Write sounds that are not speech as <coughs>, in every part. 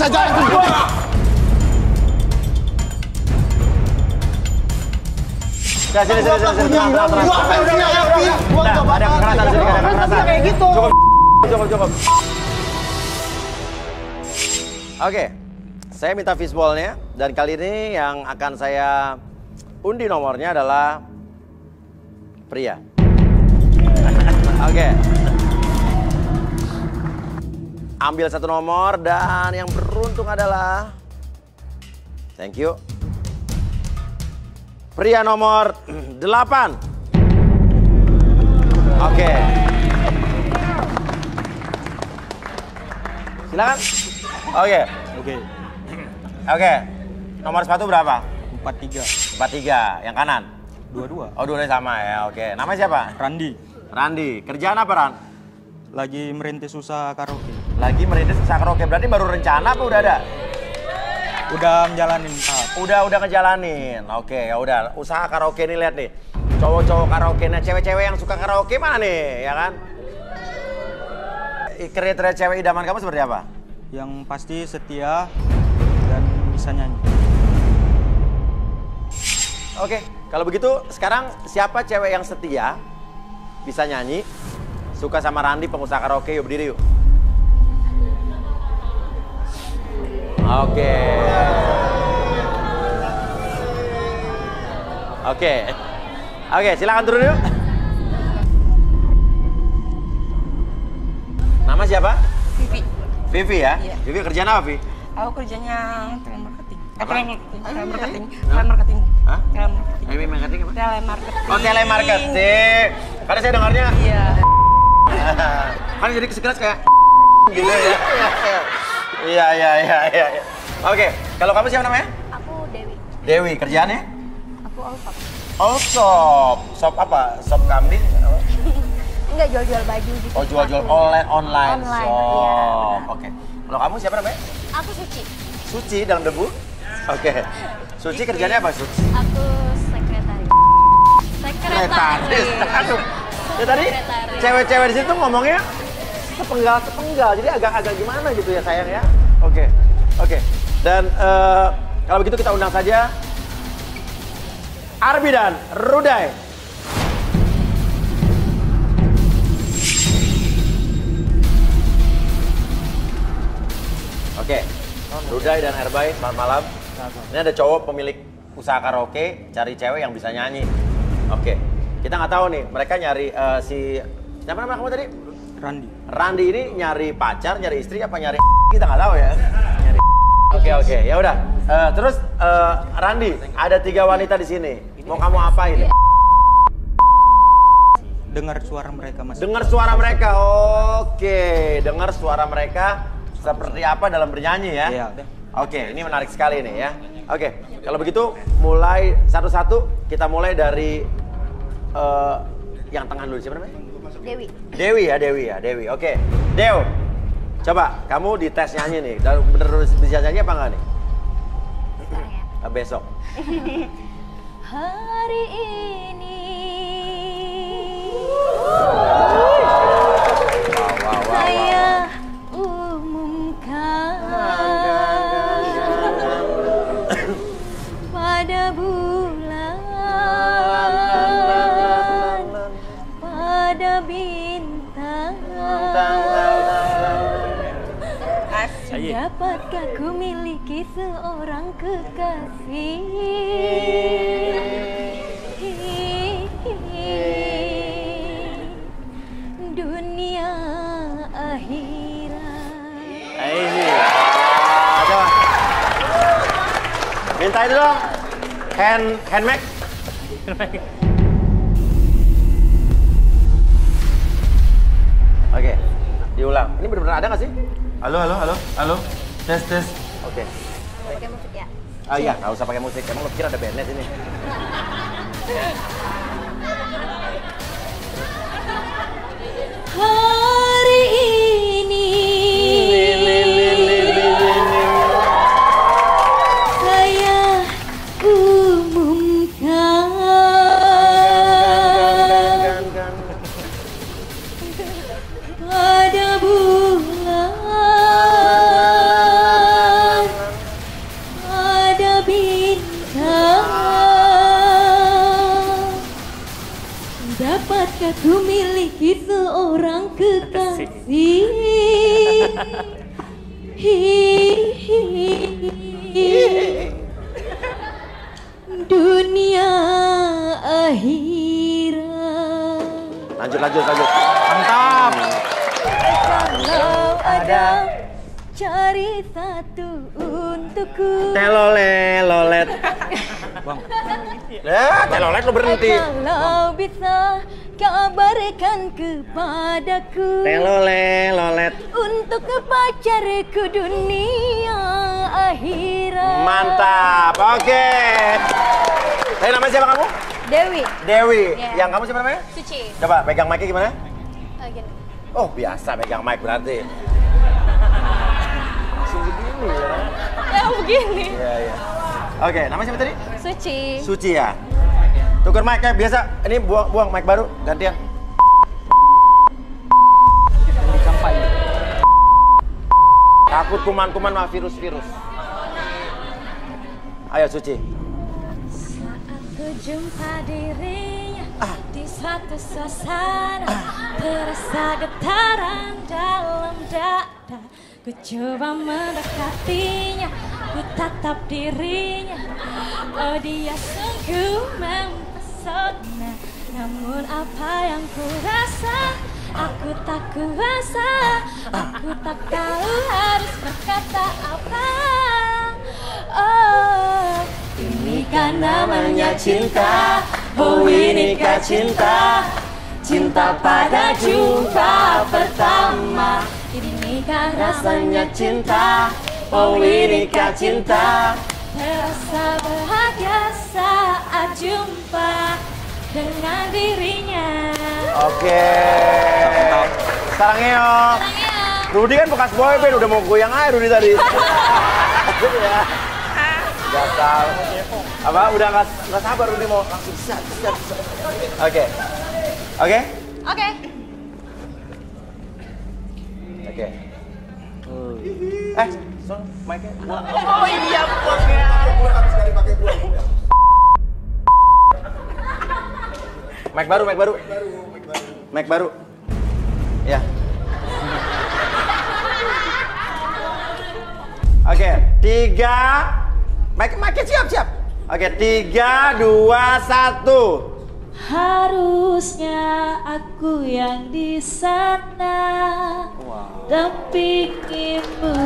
bisa jalan sendiri. Sini, sini. Gue apa yang punya ada kekerasan sini, ada kekerasan. kayak gitu. Cukup, cukup, cukup. Oke, saya minta fishballnya dan kali ini yang akan saya undi nomornya adalah pria. <laughs> Oke. Ambil satu nomor dan yang beruntung adalah Thank you. Pria nomor 8. Oke. Silakan. Oke. Oke, Oke. Nomor sepatu berapa? 43, 43, yang kanan. 22. Oh, dua sama ya. Oke. Nama siapa? Randi Randi. Kerjaan apa, Ran? Lagi merintis usaha karaoke. Lagi merintis usaha karaoke. Berarti baru rencana apa udah ada? Udah menjalanin tahap. Udah udah ngejalanin. Oke, ya udah. Usaha karaoke nih lihat nih. Cowok-cowok karaoke nah cewek-cewek yang suka karaoke mana nih, ya kan? Kriteria cewek idaman kamu seperti apa? Yang pasti setia dan bisa nyanyi. Oke, kalau begitu sekarang siapa cewek yang setia, bisa nyanyi, suka sama Randi pengusaha karaoke, yuk berdiri yuk. Oke. Oke. Oke, silakan turun yuk. Nama siapa? Vivi, Vivi ya? Iya. Vivi kerjaan apa, Vi? aku kerjanya telemarketing. Eh, Apa? tele- telemarketing. Telemarketing. Hah? Telemarketing. Ini marketing apa? Telemarketing. Oh, telemarketing. Karena saya dengarnya Iya. Kan jadi sekilas kayak gitu ya. Iya iya iya iya. iya. Oke, kalau kamu siapa namanya? Aku Dewi. Dewi, kerjaannya? Aku Alfa. Oh, shop. Shop apa? Shop kambing? Enggak jual-jual baju gitu. Oh, jual-jual online online Online, shop. iya. Oke. Kalau kamu siapa namanya? Aku Suci. Suci dalam debu? Oke. Suci kerjanya apa, Suci? Aku sekretaris. Sekretaris. Aduh. Ya tadi Sekretaris. cewek-cewek di situ ngomongnya sepenggal sepenggal, jadi agak-agak gimana gitu ya sayang ya. Oke, oke. Dan eh, kalau begitu kita undang saja Arbi dan Rudai. Oke, Rudai dan Erbay, selamat malam. Ini ada cowok pemilik usaha karaoke, cari cewek yang bisa nyanyi. Oke, kita nggak tahu nih, mereka nyari eh, si siapa nama kamu tadi? Randi. Randi ini nyari pacar, nyari istri apa nyari <laughs> kita nggak tahu ya. Nyari. <laughs> Oke oke, ya udah. Eh, terus eh, Randi, ada tiga wanita di sini. Mau kamu apain? Dengar suara mereka mas. Dengar suara mereka. Oke, dengar suara mereka seperti apa dalam bernyanyi ya? Iya. Oke, ini menarik sekali nih ya. Oke, kalau begitu mulai satu-satu kita mulai dari eh, yang tengah dulu siapa namanya? Dewi. Dewi ya, Dewi ya, Dewi. Oke, Dew. Coba kamu dites nyanyi nih. Dan bener bisa nyanyi apa enggak nih? Sekarang ya. Besok. <laughs> Hari ini Wow, wow, wow, saya dapatkah ku miliki seorang kekasih dunia akhirat Ini. Coba. Minta itu dong. Hand hand mic. Oke, diulang. Ini benar-benar ada nggak sih? Halo, halo, halo, halo. Tes, tes. Oke. pakai musik ya Ah iya, nggak usah pakai musik. Emang lo pikir ada bandnya sini? hari ini Dunia akhirat Lanjut, lanjut, lanjut. Mantap. Kalau ada cari satu untukku Telole, lolet. Bang. Ya, telolet lu berhenti. Kalau bisa kabarkan kepadaku Telole, lolet. Untuk pacarku dunia akhirat Mantap, oke. Tadi namanya siapa kamu? Dewi Dewi. Iya. Yang kamu siapa namanya? Suci Coba pegang mic gimana? Ah, gini. Oh, biasa pegang mic berarti. Langsung begini ya. Ya begini Iya, iya. Oke, namanya siapa tadi? Suci Suci ya. Tuker mic ya, biasa. Ini buang buang mic baru, gantian. Takut kuman-kuman sama virus-virus. Ayo Suci. Aku jumpa dirinya di suatu suasana Terasa getaran dalam dada Ku coba mendekatinya Ku tatap dirinya Oh dia sungguh mempesona Namun apa yang ku rasa Aku tak kuasa. Aku tak tahu harus berkata apa. Oh ini kan namanya cinta. Oh ini kan cinta. Cinta pada jumpa pertama. Ini kan rasanya cinta. Oh ini kan cinta Terasa bahagia saat jumpa Dengan dirinya Oke. Sarangeo. Rudi kan bekas boyband udah mau goyang aja Rudi tadi. ya. Gatal. Apa? Udah nggak nggak sabar Rudi mau langsung siap. siap. Oke. Oke. Oke Oke. Eh, so, mic-nya. Oh iya, pokoknya. Mic baru, mic baru. Mic baru. Ya. Oke, tiga. Mic, mic siap, siap. Oke, tiga, dua, satu. Harusnya aku yang di sana dampingimu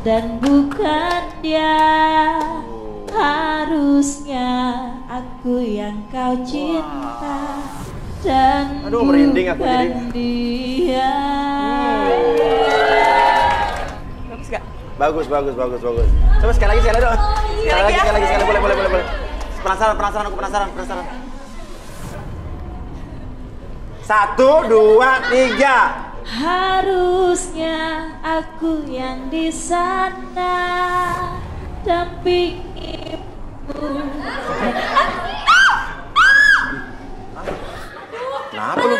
dan bukan dia. Harusnya aku yang kau cinta dan Aduh, merinding aku bukan jadi. dia. Bagus gak? Bagus, bagus, bagus, bagus. Coba sekali lagi, sekali lagi dong. Sekali lagi, sekali lagi, sekali boleh, boleh, boleh, boleh. Penasaran, penasaran, aku penasaran, penasaran. Satu, dua, tiga. Harusnya aku yang di sana dampingimu. Kenapa lu?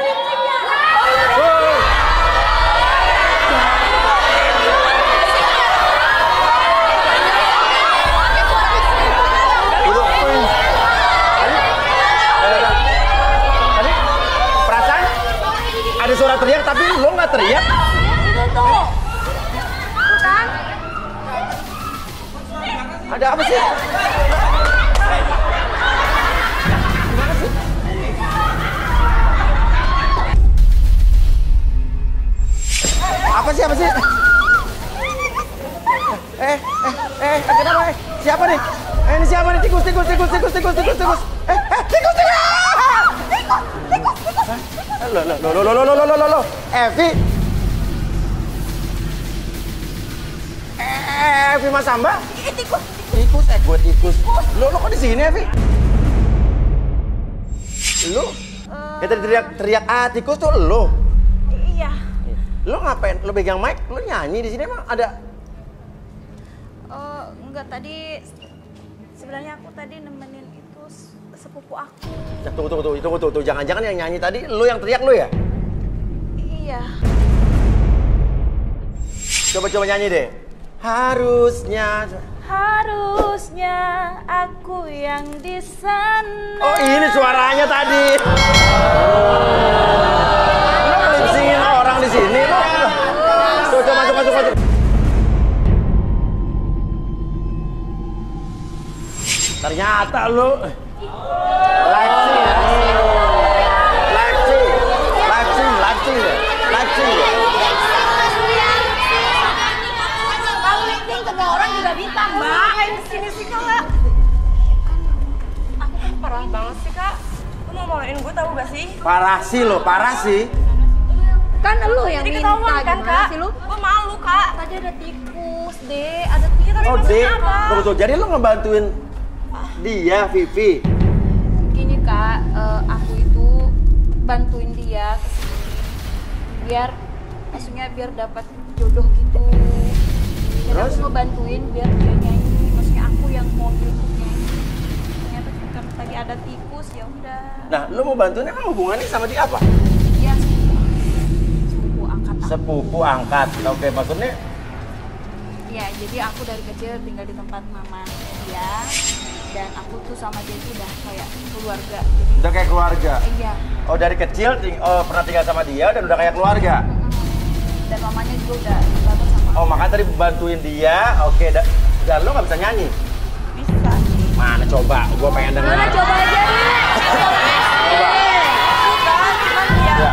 Teriak. Ada apa sih? Apa sih, apa sih? Eh, eh, eh, kenapa? Eh, siapa nih? Eh, ini siapa nih? Tikus, tikus, tikus, tikus, tikus, tikus, tikus. Eh, eh, tikus, tikus! Ah! Tikus, tikus, tikus lo lo lo lo lo lo lo lo, Evi. E-, Evi Mas Samba? Tikus. Tikus, eh gue tikus. Lo, lo kok di sini Evi? Lo? Ya tadi teriak-teriak, ah tikus tuh lo. Iya. Lo ngapain? Lo pegang mic, lo nyanyi di sini emang ada Oh, enggak tadi sebenarnya aku tadi nemenin sepupu aku. Ya, tunggu, tunggu, tunggu, tunggu, tunggu. Jangan-jangan yang nyanyi tadi lo yang teriak lo ya? iya. Coba-coba nyanyi deh. Harusnya. Harusnya aku yang di sana. Oh ini suaranya tadi. Lo ngelipsingin orang di sini. lo. Coba, masuk, masuk, masuk. Ternyata lu Kalau orang juga Mbak. Ke sini sih kak? Aku kan parah banget sih kak. Lu mau maluin gue tau gak sih? Parah sih lo, parah sih. Kan lu yang Jadi minta kan kak? sih lu? Gue malu kak. Tadi ada tikus, deh, ada tikus. Tapi Oh, maksudnya apa? Tunggu. Jadi lo ngebantuin dia, Vivi. Kak, eh, aku itu bantuin dia ke sini biar maksudnya biar dapat jodoh gitu. Jadi Terus? aku ngebantuin biar dia nyanyi. Maksudnya aku yang mau dia nyanyi. Ternyata karena tadi ada tikus ya udah. Nah, lo mau bantuin emang hubungannya sama dia apa? Dia sepupu, sepupu angkat aku. Sepupu angkat. Oke, maksudnya Iya, jadi aku dari kecil tinggal di tempat mama dia dan aku tuh sama dia tuh udah kayak keluarga. Jadi udah kayak keluarga. iya. Oh, dari kecil ting- oh, pernah tinggal sama dia dan udah kayak keluarga. Dan mamanya juga udah banget sama Oh, makanya tadi bantuin dia. Oke, da- dan lo nggak bisa nyanyi. Bisa. Mana coba? Gue pengen denger. Mana coba aja. Coba. Suka cuman ya. Ya.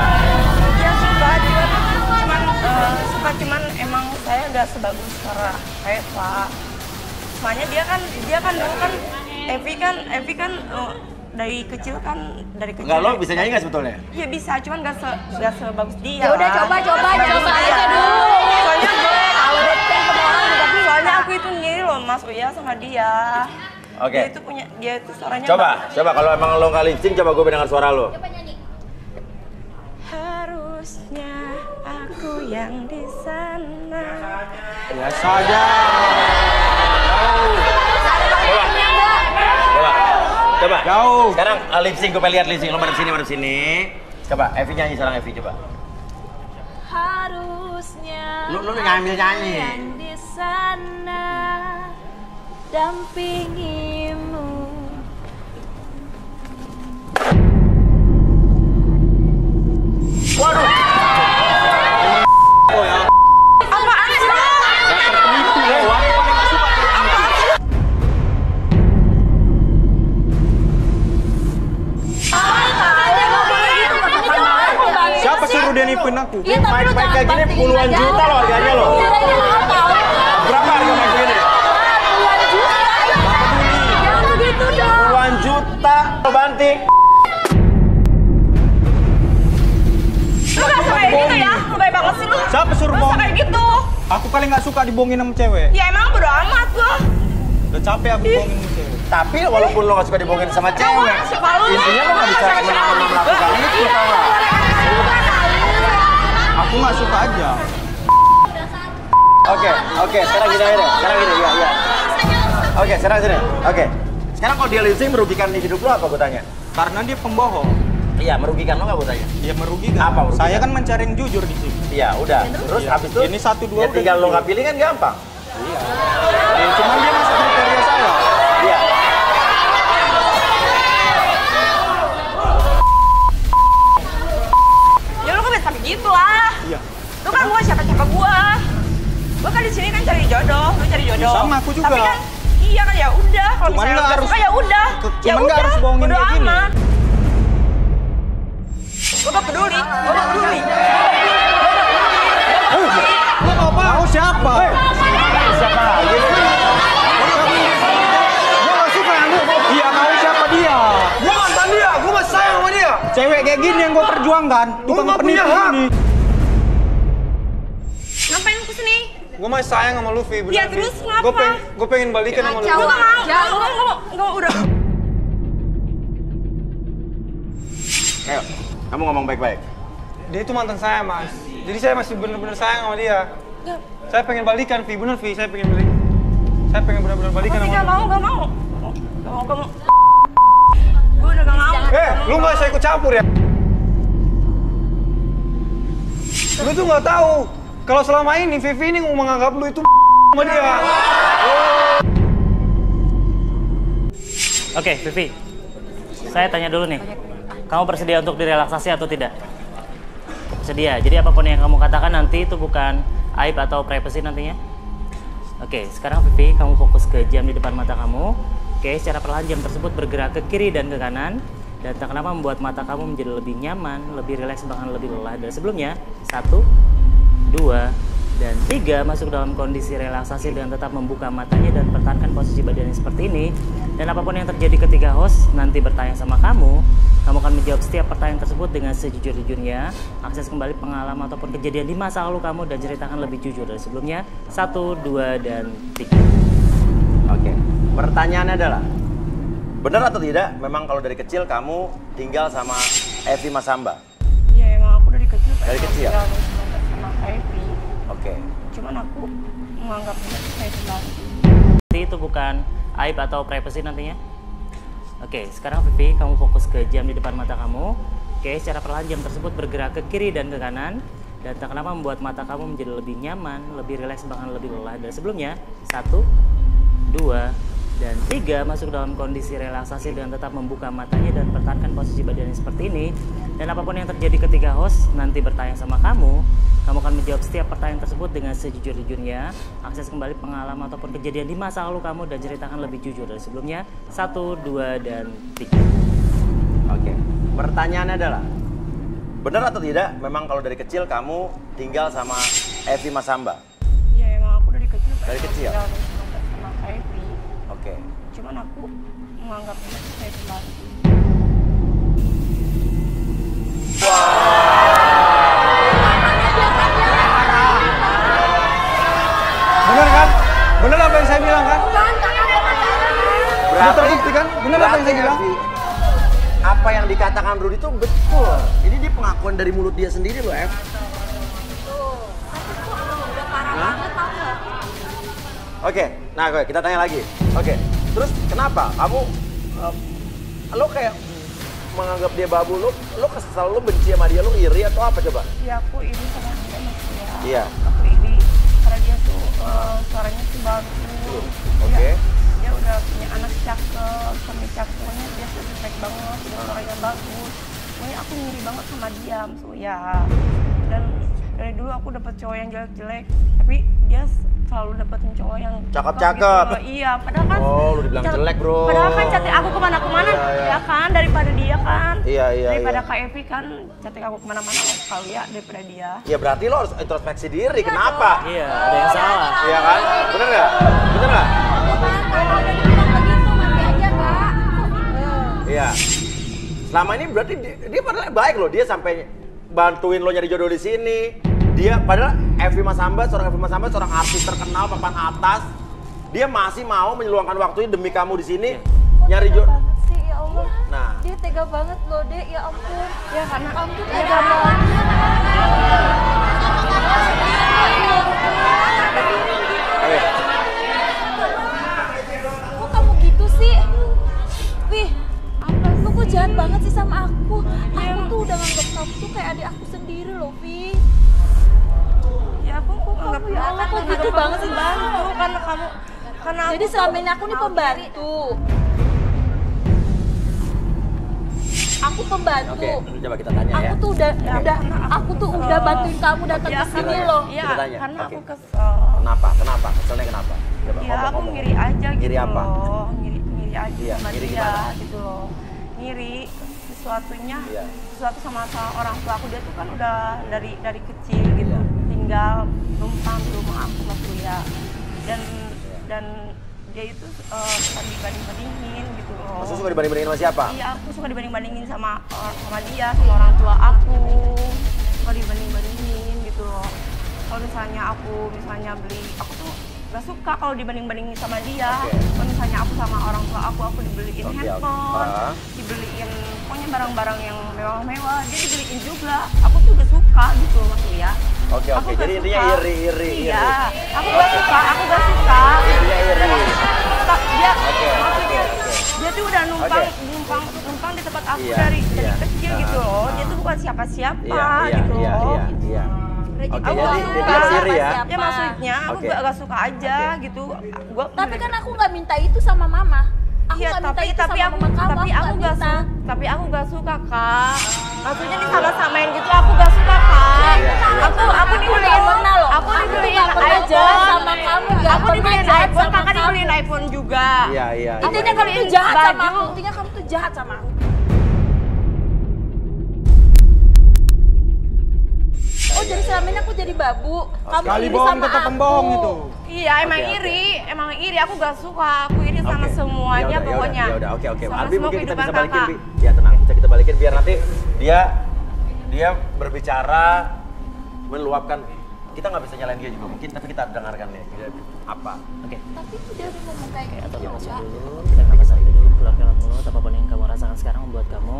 Ya suka cuman cuman eh, suka cuman emang saya nggak sebagus Sarah Pak. Soalnya dia kan dia kan dulu kan Evi kan Evi kan eh, dari kecil kan dari kecil. Enggak, lo bisa nyanyi nggak sebetulnya? Iya bisa, cuman gak, se, gak sebagus dia. Ya udah coba coba coba aja dulu. Soalnya gue orang juga bisa. Soalnya aku itu ngiri loh Mas Uya sama dia. Oke. Dia itu punya dia itu suaranya Coba, bagus. coba kalau emang lo nggak lip coba gue dengar suara lo. Harusnya aku yang di sana. Biasa aja. Coba. Coba. Coba. Jauh. Sekarang uh, lip sync, gue lihat lip sync. Lo sini, madep sini. Coba, Evi nyanyi sekarang Evi coba. Harusnya Lu- lu ngambil nyanyi. yang di sana dampingimu. Waduh. Iya, tapi lu Mic-mic jangan kayak gini puluhan juta loh harganya loh. Iya? Berapa harga mic ini? Puluhan juta. Jangan gitu dong. Puluhan juta. Lo banting. Lu gak suka kayak gitu ya? Lu baik banget sih lu. Siapa suruh bohong? kayak gitu? Aku paling nggak suka dibohongin sama cewek. Ya emang bodo amat gua. Udah capek aku dibohongin sama cewek. Tapi walaupun lo gak suka dibohongin sama cewek, intinya lo gak bisa melakukan itu tau gak? Aku nggak suka aja. Oke, oke, sekarang gini aja deh. Sekarang gini, ya, ya. Oke, sekarang sini. Oke. Sekarang kalau dia sync merugikan hidup lo apa gue tanya? Karena dia pembohong. Iya, merugikan lo gak gue tanya? Dia merugikan. Apa merugikan? Saya kan mencari yang jujur di sini. Iya, udah. Terus Iya. habis itu Ini satu, dua ya tinggal lo jujur. nggak pilih kan gampang. Ya, cuman dia masuk kriteria saya. Iya. Ya lu kan bisa sampai gitu lah. Gua. Gua kan di sini kan cari jodoh, lu cari jodoh. Sama aku juga. Tapi kan iya kan ya udah, kalau misalnya nggak harus- suka ya udah. Ya udah, harus bohongin bodo kayak gini. amat. Gua gak peduli, gua gak peduli. Tahu siapa? Siapa lagi nih? Gua nggak suka yang lu. Iya tahu siapa dia. Gua mantan dia, gua masih sayang sama dia. Cewek kayak gini yang gua perjuangkan. Tukang penipu hak. ini. Gua masih sayang sama Luffy, bener Iya, Vi. terus kenapa? Gua pengen, gua pengen balikan sama Gua Luffy. gak mau, gak mau, gak mau, gak mau, udah. Ayo, kamu ngomong baik-baik. Dia itu mantan saya, Mas. Jadi saya masih bener-bener sayang sama dia. Saya pengen balikan, Vi. Bener, Vi. Saya pengen balik. Saya pengen bener-bener balikan Tapi sama gak dia. mau, gak mau. Gak mau, gak mau. Gue udah gak mau. Eh, lu nggak usah ikut campur ya? Lu tuh nggak tahu kalau selama ini Vivi ini menganggap lu itu <laughs> sama dia. Oke, Vivi. Saya tanya dulu nih. Kamu bersedia untuk direlaksasi atau tidak? Bersedia. Jadi apa pun yang kamu katakan nanti itu bukan aib atau privacy nantinya? Oke, sekarang Vivi, kamu fokus ke jam di depan mata kamu. Oke, secara perlahan jam tersebut bergerak ke kiri dan ke kanan. Dan tak kenapa membuat mata kamu menjadi lebih nyaman, lebih rileks, bahkan lebih lelah dari sebelumnya. Satu, dua, dan tiga masuk dalam kondisi relaksasi dengan tetap membuka matanya dan pertahankan posisi badannya seperti ini dan apa pun yang terjadi ketika host nanti bertanya sama kamu kamu akan menjawab setiap pertanyaan tersebut dengan sejujur-jujurnya akses kembali pengalaman ataupun kejadian di masa lalu kamu dan ceritakan lebih jujur dari sebelumnya satu, dua, dan tiga Oke, pertanyaannya adalah benar atau tidak memang kalau dari kecil kamu tinggal sama Evi Masamba? Iya emang aku dari kecil Dari kecil? Evi. Oke. Cuman aku menganggapnya itu pembantu. Jadi itu bukan aib atau privacy nantinya? Oke, sekarang Vivi, kamu fokus ke jam di depan mata kamu. Oke, secara perlahan jam tersebut bergerak ke kiri dan ke kanan. Dan tak kenapa membuat mata kamu menjadi lebih nyaman, lebih rileks, bahkan lebih lelah dari sebelumnya. Satu, dua, dan tiga masuk dalam kondisi relaksasi dengan tetap membuka matanya dan pertahankan posisi badannya seperti ini. Dan apa pun yang terjadi ketika host nanti bertanya sama kamu, kamu akan menjawab setiap pertanyaan tersebut dengan sejujur-jujurnya. Akses kembali pengalaman ataupun kejadian di masa lalu kamu dan ceritakan lebih jujur dari sebelumnya. Satu, dua, dan tiga. Oke. Pertanyaannya adalah benar atau tidak memang kalau dari kecil kamu tinggal sama Evi Masamba? Iya emang aku dari kecil Dari kecil? tinggal sama sama Evi. Oke. Cuman aku menganggapnya itu kayak pembantu. Bener kan? Bener apa yang saya bilang kan? Udah terbukti kan? Bener apa yang saya berarti, bilang? Apa yang dikatakan Rudy itu betul. Ini dia pengakuan dari mulut dia sendiri loh, Ev. Hah? Oke, nah oke, kita tanya lagi. Oke, terus kenapa kamu eh, lo kayak menganggap dia babu lo, lo kesel, lo benci sama dia, lo iri atau apa coba? Iya aku ini sama dia masih ya. Iya. Aku ini karena dia tuh eh, suaranya tuh bagus. Oke. Dia, dia udah punya anak cakep, suami cakepnya dia tuh respect banget, dia suaranya bagus. Pokoknya aku ngiri banget sama dia, so ya. Dan dari dulu aku dapet cowok yang jelek-jelek, tapi dia selalu dapetin cowok yang Cakep-cakep. gitu. Iya, padahal kan Oh, lu dibilang jelek, bro. Padahal kan cantik aku ke mana-kemana, Iya, iya. ya kan daripada dia kan. Iya, iya, Daripada iya. Kak Evi kan cantik aku ke mana-mana kali ya daripada dia. Ya berarti lo harus introspeksi diri, kenapa? Iya, ada yang salah. Iya kan? Bener nggak? Bener nggak? Iya. Selama ini berarti dia, dia padahal baik loh. Dia sampai bantuin lo nyari jodoh di sini. Dia padahal Evi Masamba, seorang Evi Masamba, seorang artis terkenal papan atas. Dia masih mau menyuangkan waktunya demi kamu di sini nyari jodoh. sih ya Allah. Nah, dia tega banget loh dek. Ya ampun. Ya karena ampun tega banget. kok kamu gitu sih? Wih apa? Lu kok jahat banget sih sama aku? Aku tuh udah nganggap kamu tuh kayak adik aku sendiri loh Vi aku aku anggap Kamu ya Allah, kok gitu banget sih, Bang? pembantu karena kamu karena jadi aku selama tuh- ini aku nih pembantu aku pembantu Oke, coba kita tanya aku ya. tuh udah udah aku tuh udah bantuin kamu datang ya, ke sini loh Iya, karena oke. aku kesel. Kenapa? Kenapa? Keselnya kenapa? Coba Ya ngomong, aku ngomong. ngiri aja gitu Ngiri apa? loh. Ngiri, ngiri aja Iya, sama ngiri dia gimana? gitu loh. Ngiri sesuatunya, Iya. sesuatu sama, sama orang tua aku dia tuh kan udah dari dari kecil gitu Iya. Tinggal numpang di rumah aku waktu ya dan dan dia itu eh, suka dibanding-bandingin gitu loh. Maksudnya suka dibanding-bandingin sama siapa? Iya, aku suka dibanding-bandingin sama or- sama dia, sama orang tua aku. Suka dibanding-bandingin gitu loh. Kalau misalnya aku misalnya beli, aku tuh gak suka kalau dibanding-bandingin sama dia. Oke. Kalau misalnya aku sama orang tua aku, aku dibeliin oke. handphone, Ah. dibeliin pokoknya barang-barang yang mewah-mewah, dia dibeliin juga. Aku tuh gak suka gitu loh Mas ya. Oke, oke. gak Jadi intinya suka. iri, iri, Iya, iri. aku gak suka, aku gak suka. Intinya iri. Tak, dia Oke, maksudnya oke, oke. dia tuh udah numpang Oke. numpang numpang di tempat aku Iya, dari dari iya. kecil Ah, gitu loh dia ah. tuh bukan siapa-siapa Iya, iya, gitu iya, loh iya, iya. Oke, Aku jadi dia sama ya. siapa. Ya maksudnya aku Oke. gak, gak suka aja gitu. Gua Tapi kan aku nggak minta itu sama mama. Aku Iya, minta tapi itu tapi sama aku mama kamu. tapi aku nggak gak suka tapi aku gak suka kak maksudnya disama-samain gitu aku gak suka kak. Aku aku dibeliin pernah loh. aku Aku dibeliin iPhone sama kamu, aku dibeliin iPhone sama kakak kamu. dibeliin iPhone juga Iya, iya. iya. Intinya kamu tuh jahat sama aku. Intinya kamu tuh jahat sama aku. Oh jadi selama ini aku jadi babu. Kamu Sekali iri bohong sama tetap pembohong itu. iya emang oke. iri emang iri aku gak suka aku iri sama Oke. semuanya Ya udah, ya pokoknya Ya udah, oke oke. semua mungkin kita bisa balikin, kakak. Bi. Ya tenang, bisa kita balikin biar nanti dia dia berbicara meluapkan kita nggak bisa nyalain dia juga mungkin tapi kita dengarkan dia Dia apa Oke. Tapi itu dia udah ngomong kayak gitu. Coba masuk dulu, kita nafas dulu, keluarkan mulut, apa pun yang kamu rasakan sekarang membuat kamu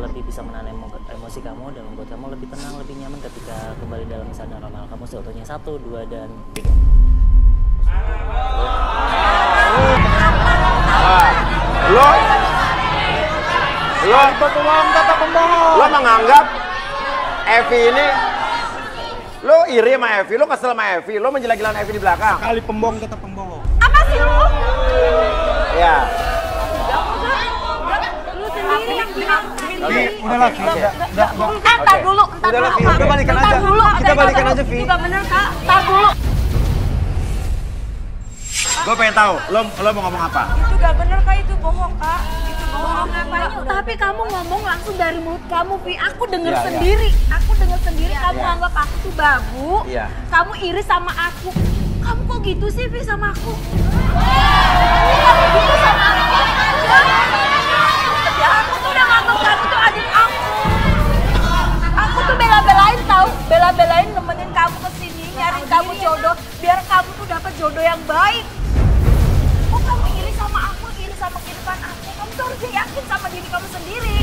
lebih bisa menahan emo- emosi kamu dan membuat kamu lebih tenang, lebih nyaman ketika kembali dalam sadar normal kamu seutuhnya satu, dua, dan tiga. lo lo Pembohong tetap pembohong. lo menganggap Evi ini lo iri sama Evi lo kesel sama Evi lo menjelek-jelekan Evi di belakang Kali pembohong tetap pembohong. apa sih lu ya lu sendiri yang bilang Bi, udahlah, Vi. Udah, udah, udah. Entar dulu, entar dulu. Udah balikan Entar aja. dulu. Kita balikan aja, Vi. gak bener kak Entar dulu. Gue pengen tahu lo lo mau ngomong apa itu gak bener kak itu bohong kak itu bohong Enggak, tapi kamu ngomong langsung dari mulut kamu, Pi. Aku denger Iya, iya. sendiri. Aku denger sendiri kamu Iya. anggap aku tuh babu. Iya. Kamu iri sama aku. Kamu kok gitu sih, Pi, sama aku? Kamu gitu sama aku. Ya, aku tuh udah nganggap kamu tuh adik aku. Aku tuh bela-belain tahu, bela-belain nemenin kamu ke sini, nyariin kamu jodoh, biar kamu tuh dapat jodoh yang baik. Kamu tuh harus yakin sama diri kamu sendiri.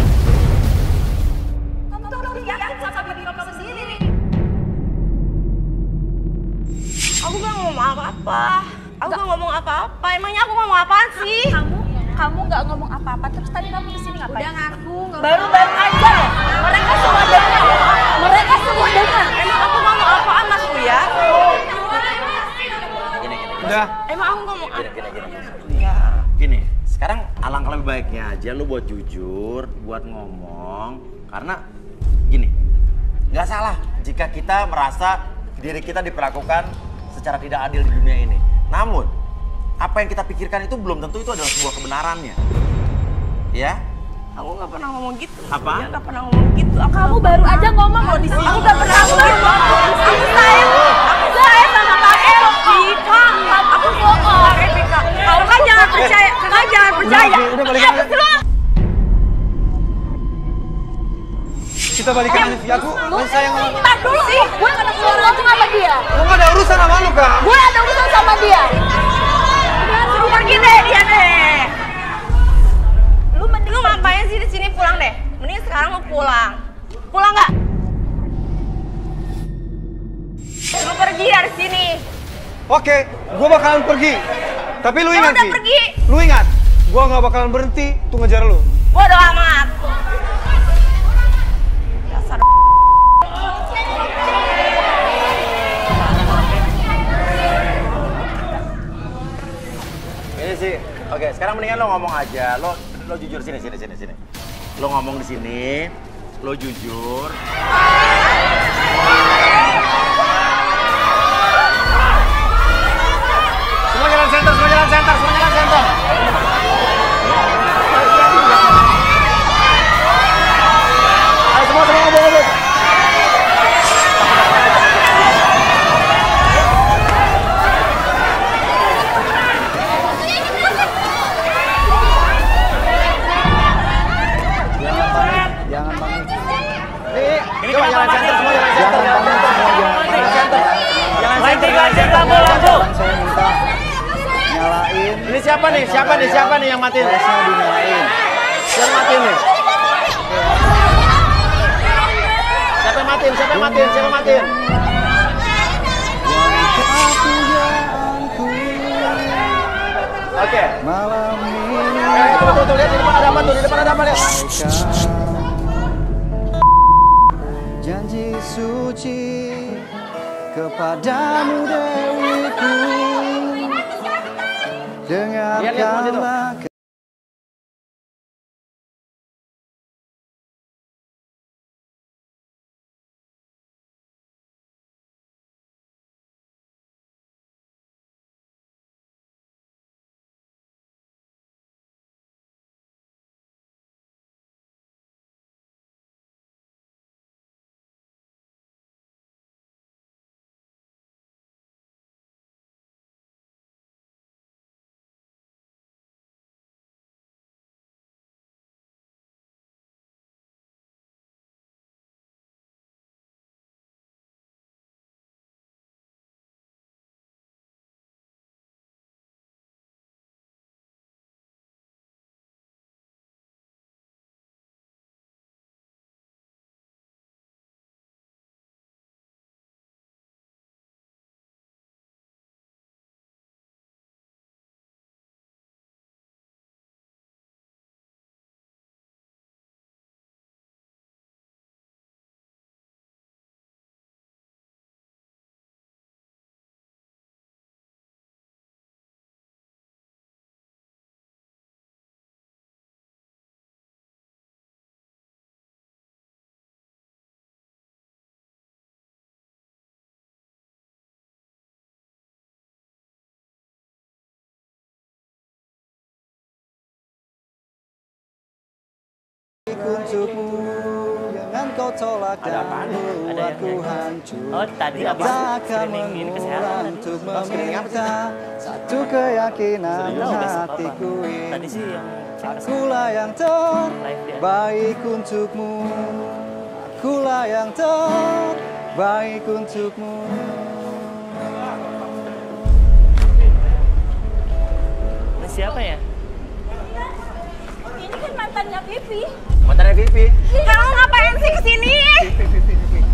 Kamu tuh harus yakin sama diri kamu sendiri. aku gak ngomong apa-apa aku gak ngomong apa-apa emangnya aku ngomong apaan sih Kamu, kamu nggak ngomong apa-apa. Terus tadi kamu ke sini ngapain? Udah ngaku. Baru-baru aja ya. Mereka semua dengar. Mereka semua dengar. emang aku ngomong apaan mas gini gini Udah. emang aku ngomong apa gini gini ya gini alangkah lebih baiknya aja lu buat jujur buat ngomong. Karena gini nggak salah jika kita merasa diri kita diperlakukan secara tidak adil di dunia ini. Namun apa yang kita pikirkan itu belum tentu itu adalah sebuah kebenarannya. Ya? Aku gak pernah ngomong gitu. Apa? Uya gak pernah ngomong gitu. Aku Kamu baru aja ngomong loh di sini. aku gak pernah ngomong aku sayang. Aku sayang sama Kak Evika aku bohong Kak Evika kakak jangan percaya kakak jangan percaya udah balikan aja. Kita balikan aja, Vi. Aku masih sayang sama. Entar dulu sih. Gue gak ada urusan sama dia. Lo nggak ada urusan sama lu, Kak. Gue ada urusan sama dia. suruh pergi deh dia deh Lu mending lu ngapain sih di sini pulang deh mending sekarang lu pulang pulang nggak lu pergi dari sini Oke, gua bakalan pergi. Tapi lu Ya ingat, pergi. Lu ingat, gua nggak bakalan berhenti tuh ngejar lu. bodoh amat. Dasar ini sih oke sekarang mendingan lo ngomong aja. Lo lo jujur sini sini sini sini. Lo ngomong di sini lo jujur jalan center semua jalan center Ayo semua semua ngomong Ini Coba jalan center semua jalan center jalan center jalan center jalan Lain center tiga aja lampu lampu. nyalain Ini siapa nih? Siapa nih? Siapa nih yang matiin? flashnya dinyalain Siapa yang matiin nih? Siapa yang matiin? Siapa yang matiin? Siapa yang matiin? Oke. malam ini Eh, tuh, lihat di depan ada apa tuh? Di depan ada apa lihat? janji suci kepadamu Dewiku Dengarkanlah untukmu Jangan kau tolak dan buatku hancur. Oh, tadi Tak habis akan screening ini kesehatan. mengulang untuk meminta Satu keyakinan hatiku apa? ini. Tadi sih yang cek kesehatan. Akulah yang terbaik untukmu. Akulah yang terbaik untukmu. Ini siapa ya? Ini kan mantannya Vivi. Mantannya Vivi. Kamu ngapain sih ke sini?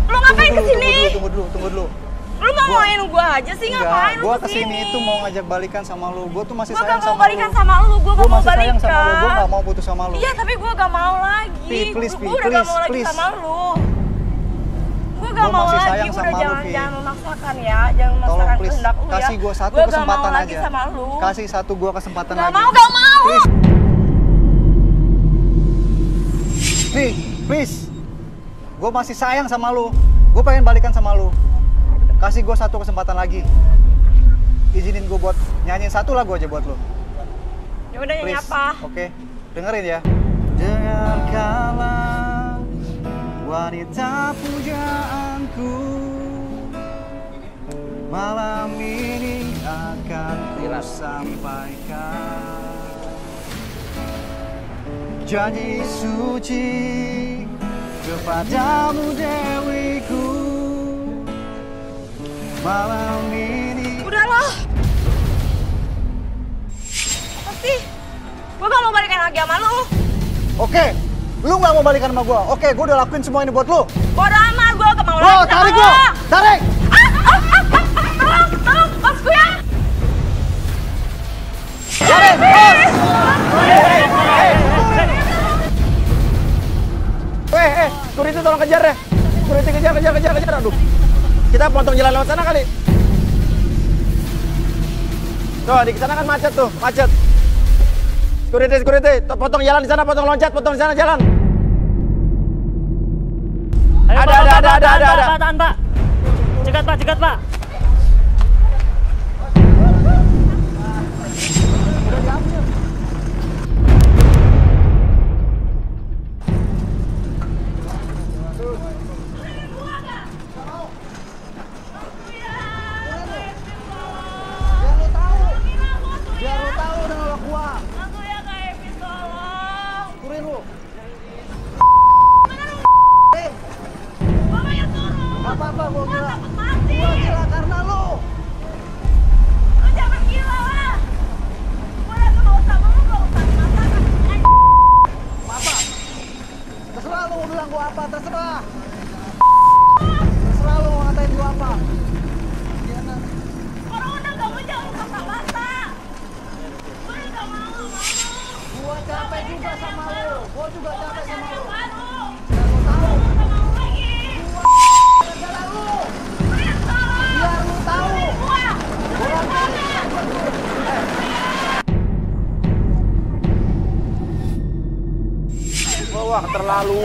Lu ngapain ke sini? Tunggu dulu, tunggu dulu Lu mau ngomongin gua aja sih ngapain lu gua ke sini? ke sini itu mau ngajak balikan sama lu Gua tuh masih Gua sayang gak mau sama balikan lu sama lu, gua Gua gak mau masih sayang balikan. sama lu, gua gak mau putus sama lu Iya, tapi gua gak mau lagi. Pi, please, Pi, gua udah gak please, mau lagi please. sama lu. Gua gak Gua mau lagi, udah sama lu, jangan, jangan memaksakan ya, jangan Tolong memaksakan please, kehendak lu ya. kasih gua satu Gua kesempatan gak mau lagi aja sama lu. Kasih satu gua kesempatan Gak lagi mau, gak mau. Please Pi, please. Gue masih sayang sama lu. Gue pengen balikan sama lu. Kasih gue satu kesempatan lagi. Izinin gue buat nyanyiin satu lagu aja buat lu. Ya udah nyanyi apa? oke Dengerin ya. Dengarkanlah wanita pujaanku Malam ini akan ku sampaikan Janji suci kepadamu Dewiku Malam ini Udahlah. Apa sih? Gua gak mau balikan lagi sama lu. Oke, lu nggak mau balikan sama gua. Oke, gua udah lakuin semua ini buat lu. Bodo amat, gua gak mau lagi tarik gua, tarik. Tolong, tolong, bosku ya. Tarik, bos. Security tolong kejar deh. Security kejar, kejar, kejar, kejar. Aduh. Kita potong jalan lewat sana kali. Tuh, di sana kan macet tuh, macet. Security, security, potong jalan di sana, potong loncat, potong di sana jalan. Ayo, Ada, Pak, ada, Pak, ada, Pak, ada, tahan, ada, Pak, ada. Pak, tahan, Pak. Cegat, Pak, cegat, Pak. Biar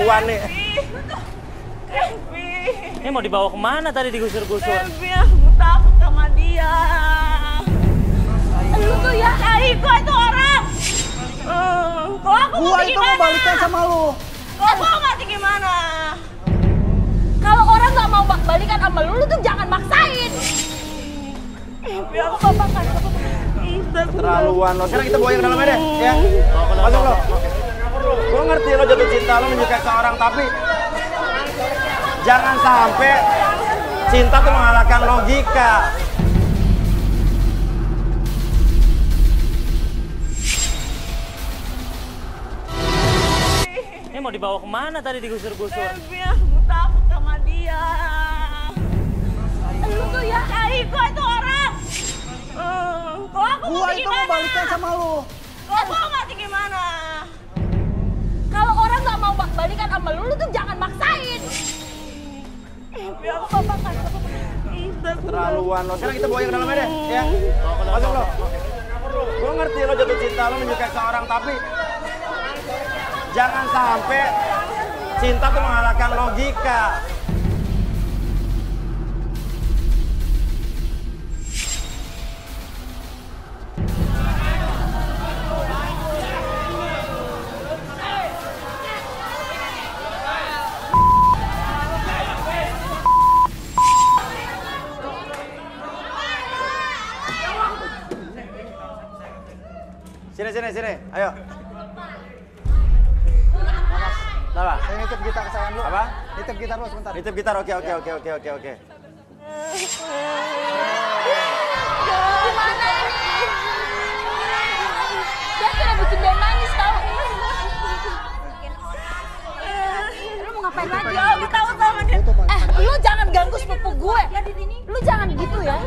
nih. Ini mau dibawa ke mana tadi digusur-gusur? Evi, aku takut sama dia. Lu tuh ya, Aiko itu orang. Eh, Kalau aku Gua itu mau gimana? balikan sama lu. Kalau aku mati gimana? kalau orang nggak mau ba- balikan sama lu, lu tuh jangan maksain. Evi, aku apa kan? Keterlaluan lo. Sekarang kita bawa yang ke dalam aja deh, ya. Masuk lo. Ngerti lo jatuh cinta lo menyukai seorang tapi jangan sampai cinta tuh mengalahkan logika. Ini mau dibawa ke mana tadi digusur-gusur? Aku takut sama dia. Lu tuh ya, Aiko itu orang. Eh, Kalau aku Gua itu mau gimana? balikan sama lu. Aku mati gimana? Sama lu, lu tuh jangan maksain. Evi, aku apa kan? Keterlaluan lo. Sekarang kita bawa yang ke dalam aja deh, ya. Masuk lo. Gue ngerti lo jatuh cinta lo menyukai seorang tapi jangan sampai cinta tuh mengalahkan logika. Ayo. Apa? Saya nitip gitar kesayangan lu. Apa? Nitip gitar lu sebentar. Nitip gitar, oke oke oke oke oke oke. Gimana ini? Dia sudah bikin dia nangis tau. Lu mau ngapain lagi? Aku tahu sama dia. Eh, lu jangan ganggu sepupu gue. Lu jangan gitu ya.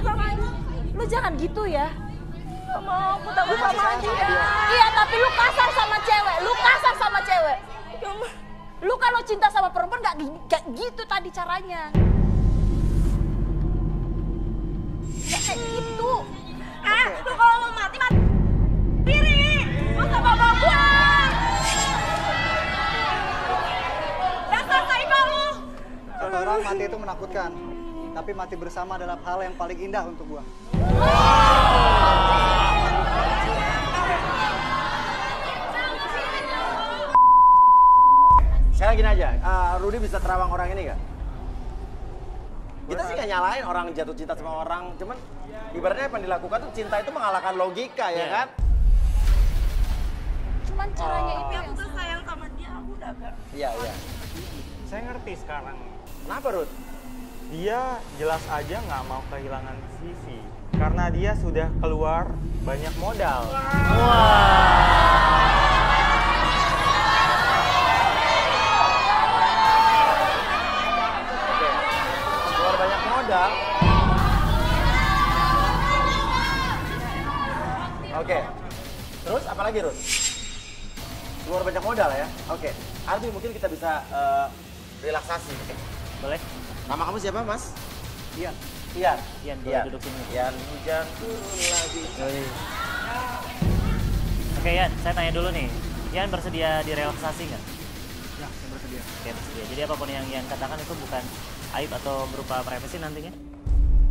Lu jangan gitu ya. Mau aku takut sama dia. Iya, tapi lu kasar sama cewek. Lu kasar sama cewek. Lu kalau cinta sama perempuan gak, gak gitu tadi caranya. Gak kayak gitu. Ah, lu kalau mau mati mati diri. Masa bawa gua? Dasar psycho lu. Kata orang mati itu menakutkan. Tapi mati bersama adalah hal yang paling indah untuk gua. Sekarang gini aja, eh, Rudy bisa terawang orang ini gak? Kita sih gak nyalain orang jatuh cinta sama orang, cuman ibaratnya apa yang dilakukan tuh cinta itu mengalahkan logika ya Iya. kan? Cuman caranya itu Tapi yang aku tuh sayang sama dia. Aku udah gak. Iya iya. Saya ngerti sekarang. Kenapa Rud? Dia jelas aja nggak mau kehilangan Vivi. Karena dia sudah keluar banyak modal. Oke. Oke. Terus apa lagi Rud? Keluar banyak modal ya? Oke. Arbi mungkin kita bisa eh, relaksasi. Boleh? Nama kamu siapa Mas? Iya. Ian. Ian, boleh duduk sini. Ian hujan turun lagi. Oke Yan, saya tanya dulu nih. Yan bersedia direlaksasi nggak? Ya, saya bersedia. Oke, bersedia. Jadi apa pun yang Yan katakan itu bukan aib atau berupa privasi nantinya?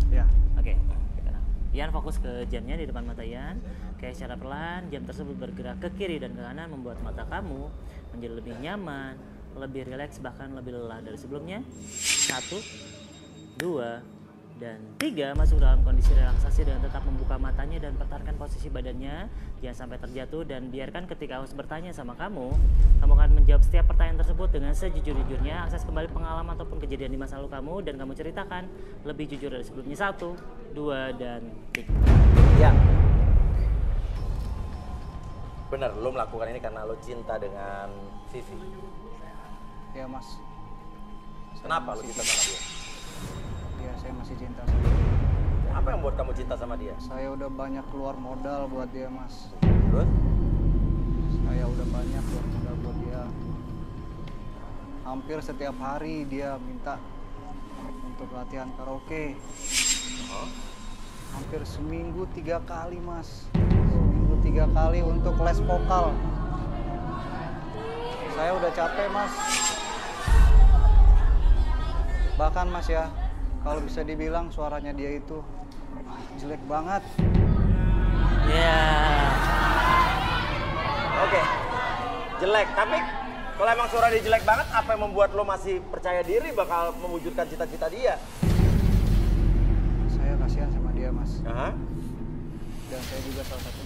Ya. Oke. tenang. Ian fokus ke jamnya di depan mata Ian. Oke, secara perlahan jam tersebut bergerak ke kiri dan ke kanan membuat mata kamu menjadi lebih nyaman, lebih rileks bahkan lebih lelah dari sebelumnya. Satu, dua, dan tiga masuk dalam kondisi relaksasi dengan tetap membuka matanya dan pertahankan posisi badannya jangan sampai terjatuh dan biarkan ketika host bertanya sama kamu kamu akan menjawab setiap pertanyaan tersebut dengan sejujur-jujurnya akses kembali pengalaman ataupun kejadian di masa lalu kamu dan kamu ceritakan lebih jujur dari sebelumnya satu dua dan tiga Ian. Bener, lo melakukan ini karena lo cinta dengan Vivi. Ya, Mas. Kenapa lo cinta sama dia? <laughs> Ya, saya masih cinta sama dia. Apa yang buat kamu cinta sama dia? Saya udah banyak keluar modal buat dia, Mas. Terus? Saya udah banyak keluar modal buat dia. Hampir setiap hari dia minta untuk latihan karaoke. Hampir seminggu tiga kali, Mas. Tiga kali untuk les vokal. Saya udah capek, Mas. Bahkan Mas ya, kalau bisa dibilang suaranya dia itu ah, jelek banget. Ya. Oke. Jelek, tapi kalau emang suara dia jelek banget, apa yang membuat lo masih percaya diri bakal mewujudkan cita-cita dia? Saya kasihan sama dia, Mas. Aha. Dan saya juga salah satu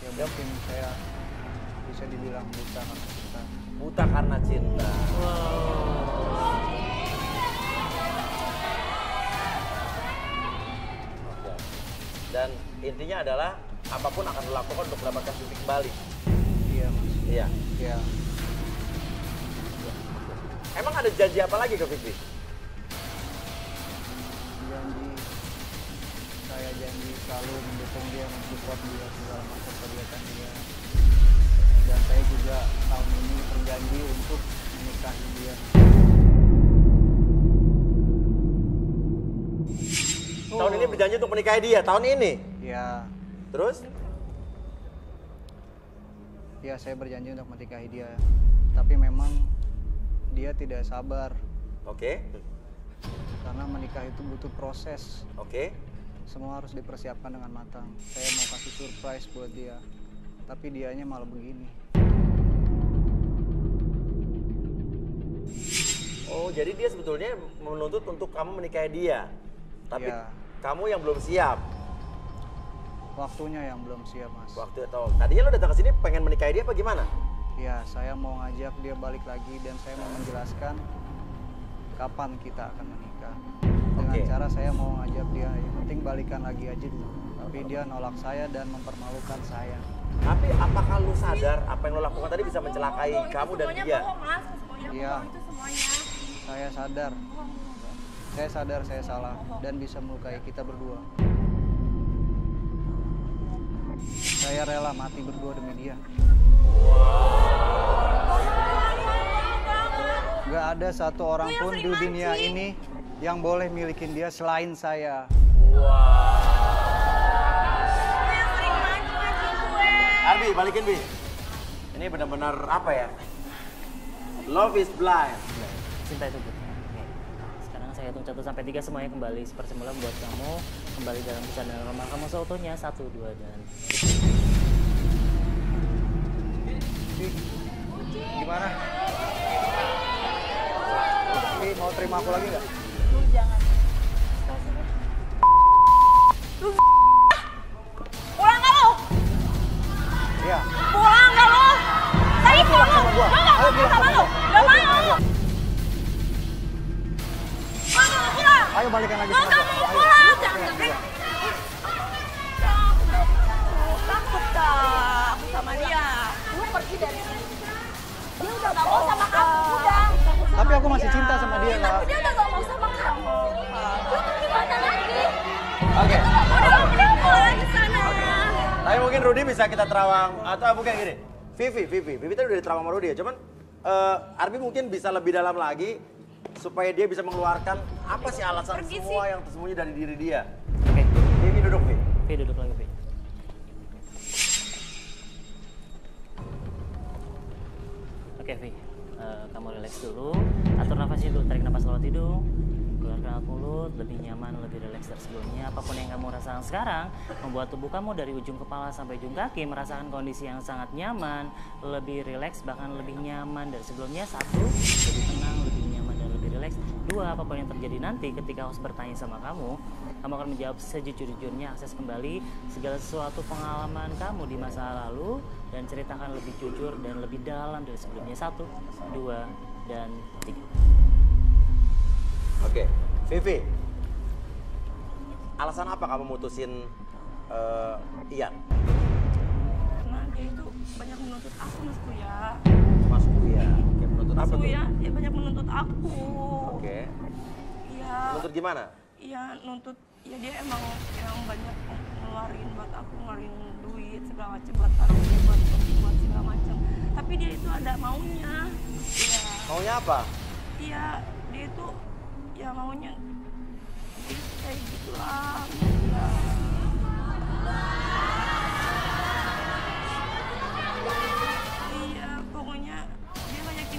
Ya mungkin saya bisa dibilang buta karena cinta. Buta karena cinta. Oke. Dan intinya adalah apa pun akan dilakukan untuk mendapatkan titik kembali. Iya, Mas. Iya. Iya. Emang ada janji apa lagi ke Vivi? Saya janji selalu mendukung dia mensupport dia segala macam kegiatan dia dan saya juga tahun ini berjanji untuk menikahi dia Tahun ini berjanji untuk menikahi dia, tahun ini. ya Terus? ya saya berjanji untuk menikahi dia tapi memang dia tidak sabar Oke. karena menikah itu butuh proses Oke. Semua harus dipersiapkan dengan matang saya mau kasih surprise buat dia tapi dianya malah begini Oh, jadi dia sebetulnya menuntut untuk kamu menikahi dia. Tapi Iya. kamu yang belum siap. waktunya yang belum siap mas Waktu atau tadinya lo datang ke sini pengen menikahi dia apa gimana? Ya, saya mau ngajak dia balik lagi dan saya mau menjelaskan kapan kita akan menikah. Dengan Oke. cara saya mau ngajak dia, yang penting balikan lagi aja dulu. Tapi dia nolak saya dan mempermalukan saya. Tapi apakah lu sadar apa yang lo lakukan tadi bisa mencelakai Bohong, itu kamu dan dia? Iya. bohong, itu semuanya. Saya sadar. Saya sadar saya salah dan bisa melukai kita berdua. Saya rela mati berdua demi dia. Gak ada satu orang pun di dunia ini yang boleh milikin dia selain saya. Arbi, balikin Bi. Ini benar-benar apa ya? Love is blind. Cinta itu buta. Sekarang saya hitung 1 sampai 3 semuanya kembali seperti semula buat kamu kembali dalam kesadaran normal kamu seutuhnya. 1 2 dan Gimana? Ini mau terima aku lagi nggak? Pulang nggak lo? Iya. Pulang nggak lo? Tadi pulang lo. Lo Ayo mau pulang sama lo. Ayo mau. pulang. Lo nggak mau pulang. Ayo balikan lagi Lo mau pulang. Iya, iya. Takut tak aku sama dia. Lu pergi dari sini. Dia udah gak mau sama kamu, udah. Tapi aku masih cinta sama dia, Kak. Dia udah gak mau sama Tapi mungkin Rudy bisa kita terawang atau bukan gini. Vivi, Vivi, Vivi tadi udah diterawang sama Rudy ya. Cuman eh, Arbi mungkin bisa lebih dalam lagi supaya dia bisa mengeluarkan apa sih alasan Pergi semua yang tersembunyi dari diri dia. Oke. Vivi duduk, Vivi. Vi duduk lagi, Vi. Oke, Vi. Eh, kamu relax dulu. Atur nafas dulu. Tarik nafas lewat hidung. Keluarkan mulut. Lebih nyaman, lebih relax dari sebelumnya. Apa pun yang kamu rasakan sekarang, membuat tubuh kamu dari ujung kepala sampai ujung kaki merasakan kondisi yang sangat nyaman, lebih relax, bahkan lebih nyaman dari sebelumnya. Satu, lebih tenang, lebih nyaman, dan lebih relax. Dua, apa pun yang terjadi nanti ketika host bertanya sama kamu, kamu akan menjawab sejujur-jujurnya, akses kembali segala sesuatu pengalaman kamu di masa lalu dan ceritakan lebih jujur dan lebih dalam dari sebelumnya. Satu, dua, dan tiga. Oke, Vivi. Alasan apa kamu mutusin eh, Ian? Karena dia itu banyak menuntut aku mas Kuya. Mas Kuya. Oke, menuntut Mas apa tuh? Dia banyak menuntut aku. Oke. Iya. Menuntut gimana? Iya nuntut. Ya dia emang yang banyak ngeluarin buat aku ngeluarin duit segala macam buat taruh buat buat segala macam. Tapi dia itu ada maunya. Iya. Maunya apa? Iya dia itu aja maunya. Kayak gitu lah. Iya pokoknya dia ngajakin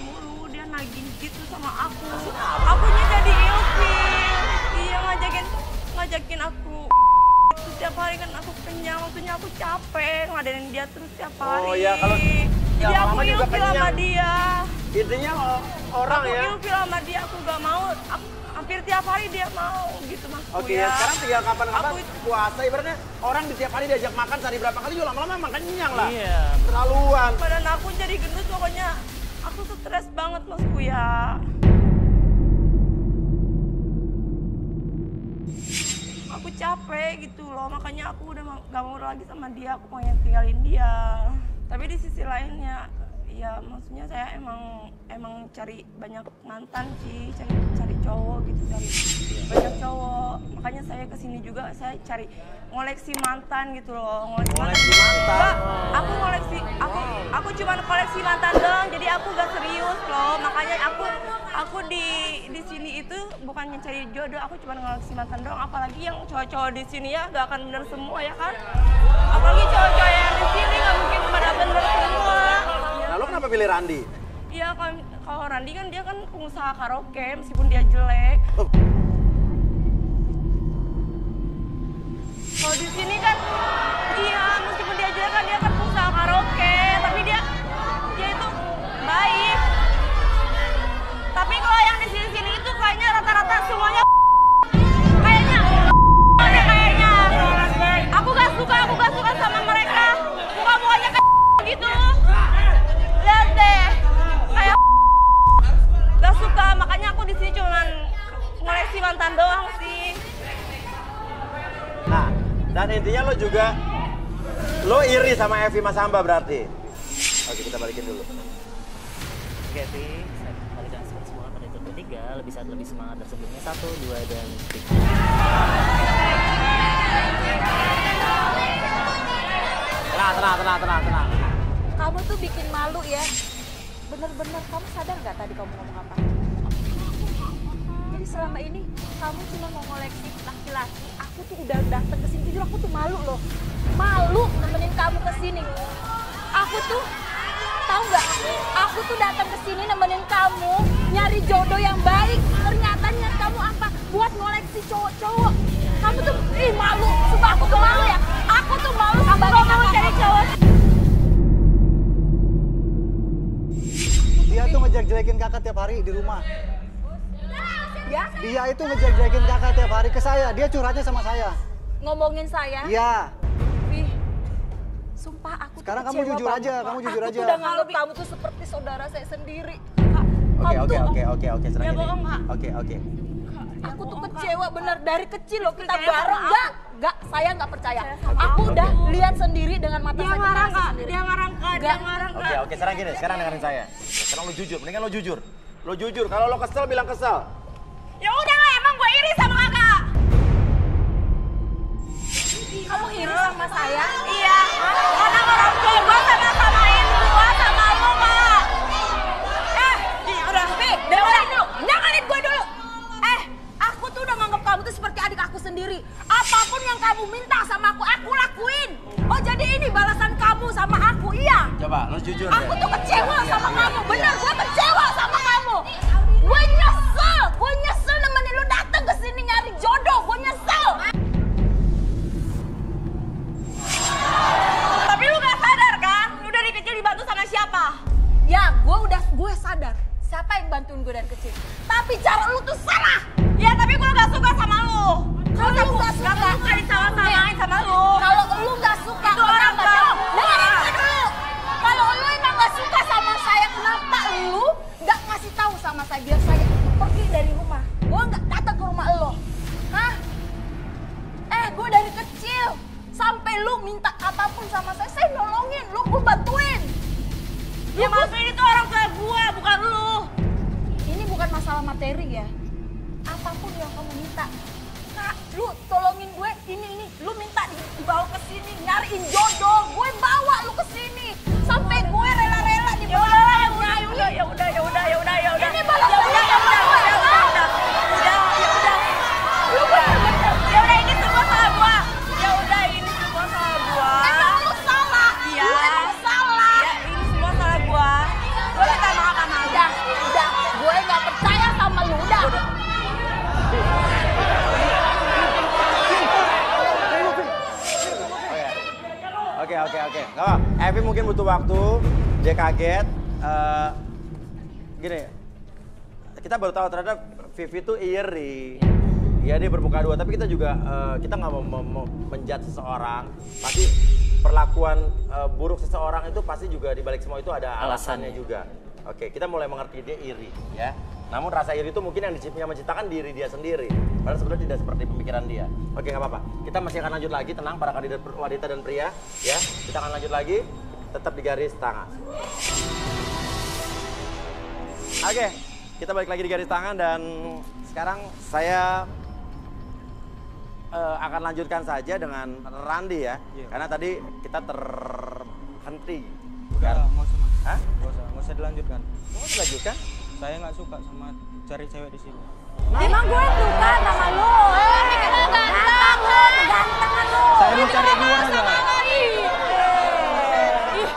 mulu dia nagih gitu sama aku. Akunya jadi ilfil. Iya ngajakin ngajakin aku. Itu setiap hari kan aku kenyang maksudnya aku capek ngadain dia terus setiap hari oh, iya, kalau... jadi ya, aku ilfil sama dia. Intinya orang aku ya. ilfil sama dia, aku gak mau. Aku, hampir tiap hari dia mau gitu maksudku Oke ya. ya, sekarang tinggal kapan-kapan Aku itu- puasa ibaratnya orang di tiap hari diajak makan sehari berapa kali juga lama-lama makan kenyang lah. Iya. Terlaluan. badan aku jadi gendut pokoknya aku stres banget masku ya aku capek gitu loh makanya aku udah gak mau lagi sama dia aku pengen tinggalin dia tapi di sisi lainnya ya maksudnya saya emang emang cari banyak mantan sih cari cari cowok gitu cari banyak cowok. Makanya saya ke sini juga saya cari ngoleksi mantan gitu loh ngoleksi, Ngoleksi mantan? Enggak, aku ngoleksi aku aku cuma koleksi mantan doang jadi aku gak serius loh. Makanya aku aku di di sini itu bukannya cari jodoh aku cuma ngoleksi mantan doang. Apalagi yang cowok-cowok di sini ya gak akan bener semua ya kan? Apalagi cowok-cowok yang di sini gak mungkin pada bener semua kenapa pilih Randi? Iya kalau kalau Randi kan dia kan pengusaha karaoke meskipun dia jelek. Kalau di sini kan iya meskipun dia jelek kan dia kan pengusaha karaoke tapi dia dia itu baik. Tapi kalau yang di sini-sini itu kayaknya rata-rata semuanya Makanya aku di sini cuman ngoleksi mantan doang sih. Nah, dan intinya lo juga lo iri sama Evi Mas Hamba berarti. Oke, kita balikin dulu. Oke, Pi. Saya kembalikan semua pada episode ketiga. Lebih saat lebih semangat dan sebelumnya. Satu, dua, dan tiga. Tenang, tenang, tenang, tenang, tenang. Kamu tuh bikin malu ya. Bener-bener kamu sadar nggak tadi kamu ngomong apa? Selama ini kamu cuma mau ngoleksi laki-laki. Aku tuh udah datang ke sini jujur aku tuh malu loh. Malu nemenin kamu ke sini. Aku tuh tahu nggak? Aku tuh datang ke sini nemenin kamu nyari jodoh yang baik. Ternyata niat kamu apa? Buat ngoleksi cowok-cowok. Kamu tuh ih malu. Sumpah aku tuh malu ya. Aku tuh malu sebagai mau cari cowok. Dia tuh ngejelek-jelekin kakak tiap hari di rumah. Ya, Dia itu ngejelek-jelekin kakak tiap hari ke saya. Dia curhatnya sama saya. ngomongin saya. Iya. Ih, sumpah aku Sekarang kamu jujur aja, kamu jujur aku aja. tuh udah nganggap kamu tuh seperti saudara saya sendiri. Kak, Oke, oke, oke, oke, oke. Sekarang Ya, gini. bohong, Kak. Oke, oke. Aku tuh kecewa bener dari kecil loh kita bareng enggak enggak saya nggak percaya aku udah lihat sendiri dengan mata Dia saya ngarang kak, sendiri. dia ngarang kak, dia Enggak. ngarang Oke, oke. Sekarang gini. Sekarang dengerin saya. Sekarang lo jujur. Mendingan lo jujur. Lo jujur. Kalau lo kesel, bilang kesel. Ya udah lah, emang gue iri sama kakak. kamu iri sama saya Iya, karena orang tua gue sama-samain gue sama lu kak. eh udah Pi dengerin dulu dengerin gue dulu eh aku tuh udah nganggap kamu tuh seperti adik aku sendiri apa pun yang kamu minta sama aku aku lakuin oh jadi ini balasan kamu sama aku iya Coba, lo jujur Aku deh. tuh kecewa Iya, sama iya, kamu, iya. bener gue kecewa sama kamu. Gue nyesel, gue nyesel nemenin lu datang ke sini nyari jodoh, gue nyesel. Tapi lu gak sadar kan? Lu dari kecil dibantu sama siapa? Ya, gue udah gue sadar siapa yang bantuin gue dari kecil. Tapi cara lu tuh salah. Ya tapi gue gak suka sama lu. Kalau lu gak suka, Gak suka disama-samain sama lu. Kalau lu gak suka, Itu orang tua. Dengerin dulu. Kalau lu emang gak suka sama saya, kenapa lu gak ngasih tahu sama saya biar saya pergi dari rumah? Gue gak datang ke rumah lo. Hah? Eh, gue dari kecil sampai lu minta apa pun sama saya, saya nolongin, lu gue bantuin. Ya maksudnya itu orang tua gue, bukan lu. Ini bukan masalah materi ya. Apa pun yang kamu minta, kak, lu tolongin gue ini ini, lu minta di- dibawa ke sini nyariin jodoh, gue Evi mungkin butuh waktu, dia kaget. Eh, gini, kita baru tahu ternyata Vivi itu iri. Iya dia bermuka dua, tapi kita juga eh, kita nggak mau, mau, mau menjat seseorang. Pasti perlakuan eh, buruk seseorang itu pasti juga di balik semua itu ada alasannya Alasannya. juga. Oke, kita mulai mengerti dia iri, ya. Namun rasa iri itu mungkin yang yang menciptakan diri dia sendiri. Padahal sebenarnya tidak seperti pemikiran dia. Oke, nggak apa-apa. Kita masih akan lanjut lagi, tenang para kandidat wanita dan pria, ya. Kita akan lanjut lagi, tetap di garis tangan. Oke, kita balik lagi di garis tangan dan sekarang saya eh, akan lanjutkan saja dengan Randi ya. Iya. Karena tadi kita terhenti. Udah, Kan? nggak usah mas. Hah? Nggak usah, nggak usah dilanjutkan. Mau dilanjutkan? Saya nggak suka sama cari cewek di sini. Emang gue suka sama lu. Eh, ganteng lu, kegantengan lu. Saya mau cari di luar aja. Ih,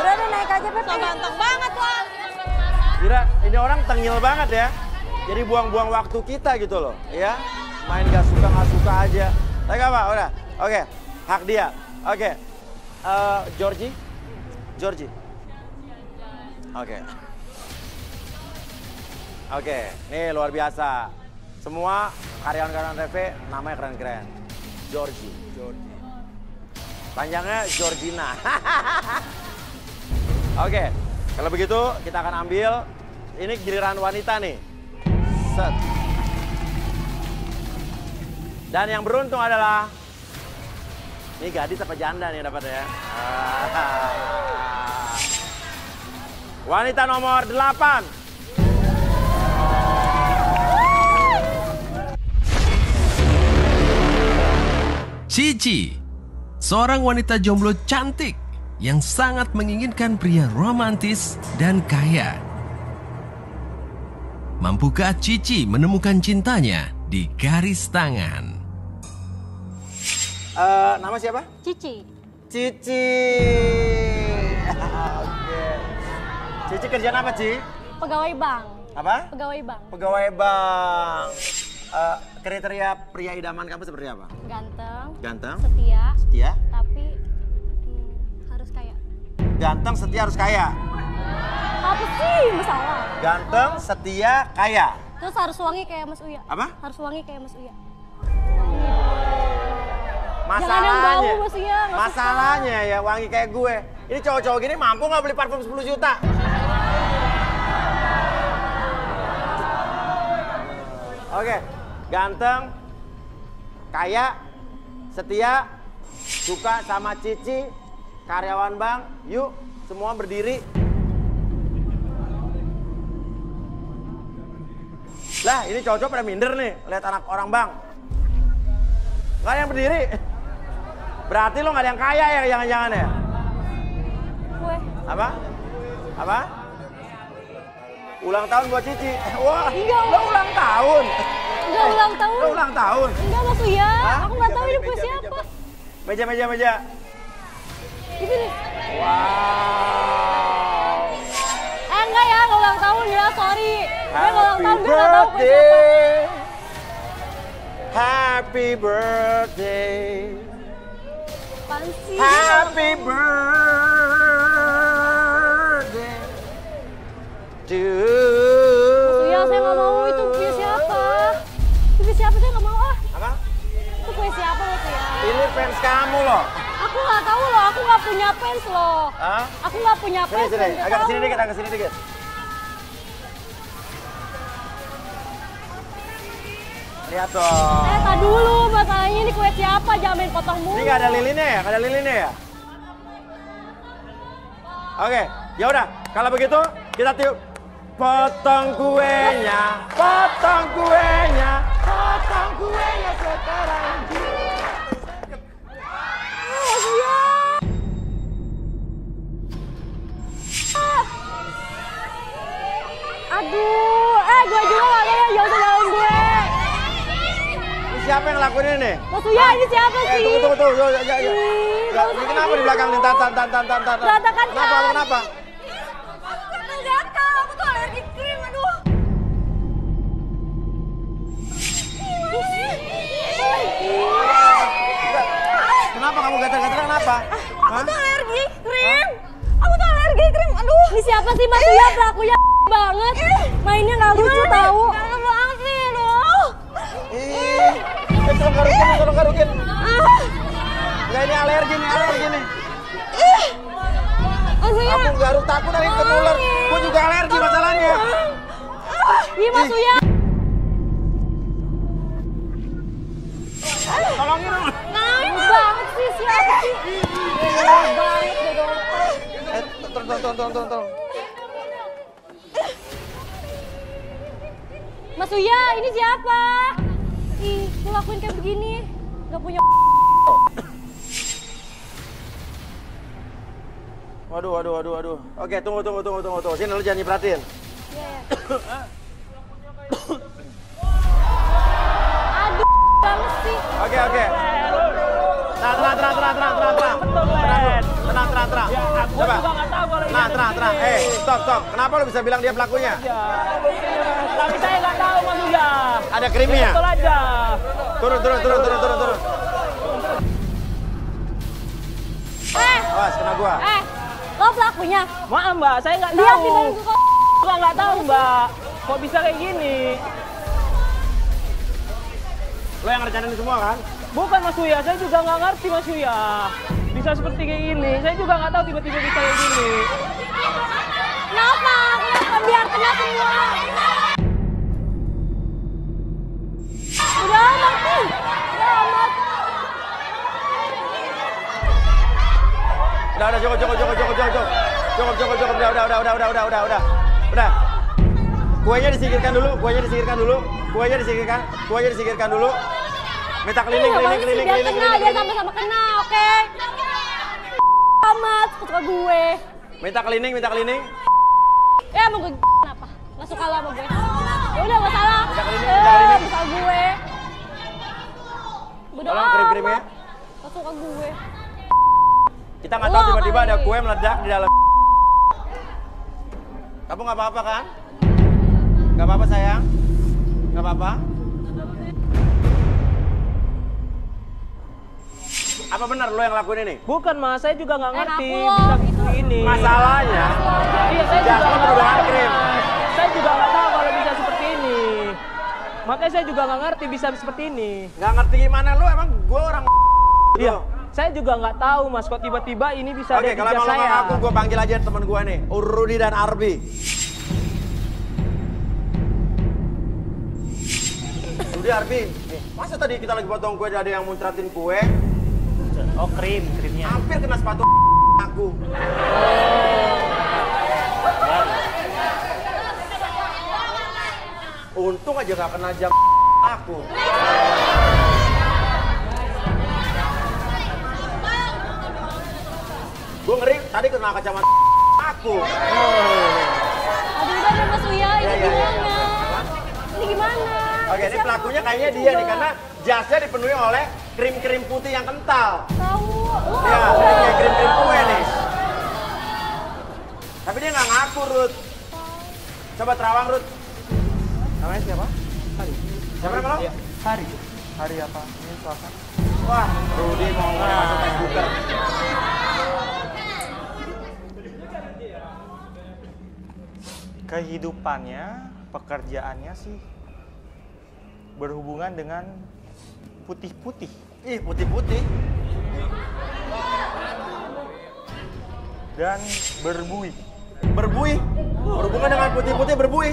udah deh naik aja Pep. So ganteng banget lah. Kira ini orang tengil banget ya. Jadi buang-buang waktu kita gitu loh, ya. Main gak suka gak suka aja. Tapi apa, udah. Oke, hak dia. Oke, Eh, Georgie, Georgie. Oke. Oke, nih luar biasa. Semua karyawan-karyawan TV namanya keren-keren. Georgie. Jordi. Panjangnya Georgina. <laughs> Oke, kalau begitu kita akan ambil ini giliran wanita nih. Set. Dan yang beruntung adalah ini gadis apa janda nih dapat ya. Ah. Wanita nomor 8. Cici, seorang wanita jomblo cantik yang sangat menginginkan pria romantis dan kaya. Mampukah Cici menemukan cintanya di garis tangan? Eh, nama siapa? Cici. Cici. <laughs> Oke. Cici kerjaan apa, Ci? Pegawai bank. Apa? Pegawai bank. Pegawai bank. Eh, kriteria pria idaman kamu seperti apa? Ganteng. Ganteng, Setia. setia, Tapi. Ganteng, setia harus kaya. Apa sih masalah? Ganteng, setia, kaya. Terus harus wangi kayak Mas Uya. Apa? Harus wangi kayak Mas Uya. Masalahnya, yang bau, Mas Uya, nggak suka. masalahnya ya wangi kayak gue. Ini cowok-cowok gini mampu nggak beli parfum 10 juta? Oke, ganteng, kaya, setia, suka sama Cici, karyawan bank. Yuk, semua berdiri. Lah, ini cowok-cowok pada minder nih, lihat anak orang bang. Nggak ada yang berdiri. Berarti lo nggak ada yang kaya ya, jangan-jangan ya? Gue. Apa? Apa? Ulang tahun buat Cici. Wah, Enggak, lo ulang tahun. Enggak ulang tahun. Lo ulang tahun. Enggak Mas Uya. Hah? Aku nggak tahu ini meja, siapa. Meja, meja, meja. Itu nih. Wow. Eh enggak ya, nggak ulang tahun ya, sorry. Nggak ulang tahun, dia nggak tahu punya siapa. Happy birthday. Apaan sih? Happy birthday to Mas saya nggak mau itu siapa. Itu punya siapa, saya nggak mau ah. Apa? Itu punya siapa Mas Uya? Ini fans kamu loh. Aku nggak tahu loh, aku nggak punya fans loh. Hah? Aku nggak punya Sini, fans. sini. Agak ke sini dikit, agak ke sini dikit. Lihat dong. Eh, tak dulu, masalahnya ini kue siapa? Jangan main potong mulu. Ini nggak ada lilinnya ya? Nggak ada lilinnya ya? Oke, ya udah. Kalau begitu kita tiup. Potong kuenya, potong kuenya, potong kuenya sekarang. Aduh, eh gue juga gak ya, jangan jauhin gue. Ini siapa yang ngelakuin ini? Mas Uya, ini siapa Eh, sih? tunggu, tunggu, tunggu. Ya, ya, ya. Ya, ini kenapa di gitu. belakang nih? Tan, tan, tan, tan, tan. Berantakan, Kenapa, kan? kenapa? Gatal, siapa sih Mas Uya pelakunya banget. Mainnya nggak lucu tahu. Banget sih loh. Ih, eh, tolong garukin, tolong garukin. Enggak ini alergi nih, alergi nih. Mas Uya. Aku garuk takut nanti ketular. Gue juga alergi masalahnya. Ih Mas Uya. Tolongin dong. Nangis banget sih siapa sih? Nangis banget deh dong. Eh, tolong, tolong, tolong, tolong, tolong. Mas Uya, ini siapa? Ih, lu lakuin kayak begini. Gak punya Waduh, waduh, waduh, waduh. Oke, tunggu, tunggu, tunggu, tunggu, tunggu. Sini lu jangan diperhatiin. <coughs> Aduh, banget sih. Oke, oke. Tenang, tenang, tenang, tenang, tenang, tenang, tenang. Tenang, tenang, tenang. Coba. Nah, tenang, tenang. Eh, stop, stop. Kenapa lu bisa bilang dia pelakunya? Tapi saya nggak tahu Mas Uya. Ada krimnya. Betul aja. Turun, turun, turun, turun, turun, turun. Eh, Awas, kena gua. eh, lo pelakunya. Maaf Mbak, saya nggak Lihat tahu. di baju kok. Mbak nggak tahu Mbak. Kok bisa kayak gini? Lo yang rencanain semua kan? Bukan Mas Uya, saya juga nggak ngerti Mas Uya. Bisa seperti kayak gini. Saya juga nggak tahu tiba-tiba bisa kayak gini. Kenapa? Kenapa? Biar kena semua. Udah amat nih. Udah amat. Udah, udah, cukup, cukup, cukup, cukup, cukup. Cukup, cukup, cukup. Udah, udah, udah, udah, udah, udah, udah, udah. Udah. Kuenya disingkirkan dulu, kuenya disingkirkan dulu. Kuenya disingkirkan, kuenya disingkirkan dulu. Minta keliling, keliling, keliling, keliling, keliling, biar sama-sama kena, oke? Amat, suka gue. Minta keliling, minta keliling. Ya mau gue kenapa? Gak suka lo sama gue. Ya udah gak salah. Minta keliling, Eh, minta keliling. suka gue. Bodo Tolong krim-krimnya. Gak suka gue. Kita nggak tahu tiba-tiba ada kue meledak di dalam. Kamu nggak apa-apa kan? Nggak apa-apa sayang? Nggak apa-apa? Apa benar lo yang lakuin ini? Bukan Mas, saya juga nggak Eh, ngerti bisa itu. gini. Masalahnya, Iya, saya Jangan juga nggak tahu, krim. Saya juga nggak tahu kalau bisa seperti ini. Makanya saya juga nggak ngerti bisa seperti ini. nggak ngerti gimana lo emang gue orang <laughs> Iya. Saya juga nggak tahu Mas, kok tiba-tiba ini bisa Oke, ada di kalau emang saya. ngaku, gue panggil aja teman gue nih, Urudi dan Arbi. Rudi, Arbi, masa tadi kita lagi potong kue ada yang muncratin kue, Oh krim, krimnya. hampir kena sepatu aku. Untung aja gak kena jam aku. Gue ngeri tadi kena kacamata aku. Aduh udah deh Mas Uya, ini Iya, iya, iya. gimana? Ini gimana? Oke, ini pelakunya kayaknya dia nih karena jasnya dipenuhi oleh krim-krim putih yang kental. Tahu. Lu Ya, ini kayak krim-krim kue nih. Tapi dia nggak ngaku, Ruth. Coba terawang, Ruth. Namanya siapa? Hari. Siapa nama lo? Hari. Hari apa? Ini Selasa. Wah, Rudy mau masuk komputer. Kehidupannya, pekerjaannya sih berhubungan dengan putih-putih. Ih, putih-putih. dan berbuih. Berbuih. Berhubungan dengan putih-putih berbuih.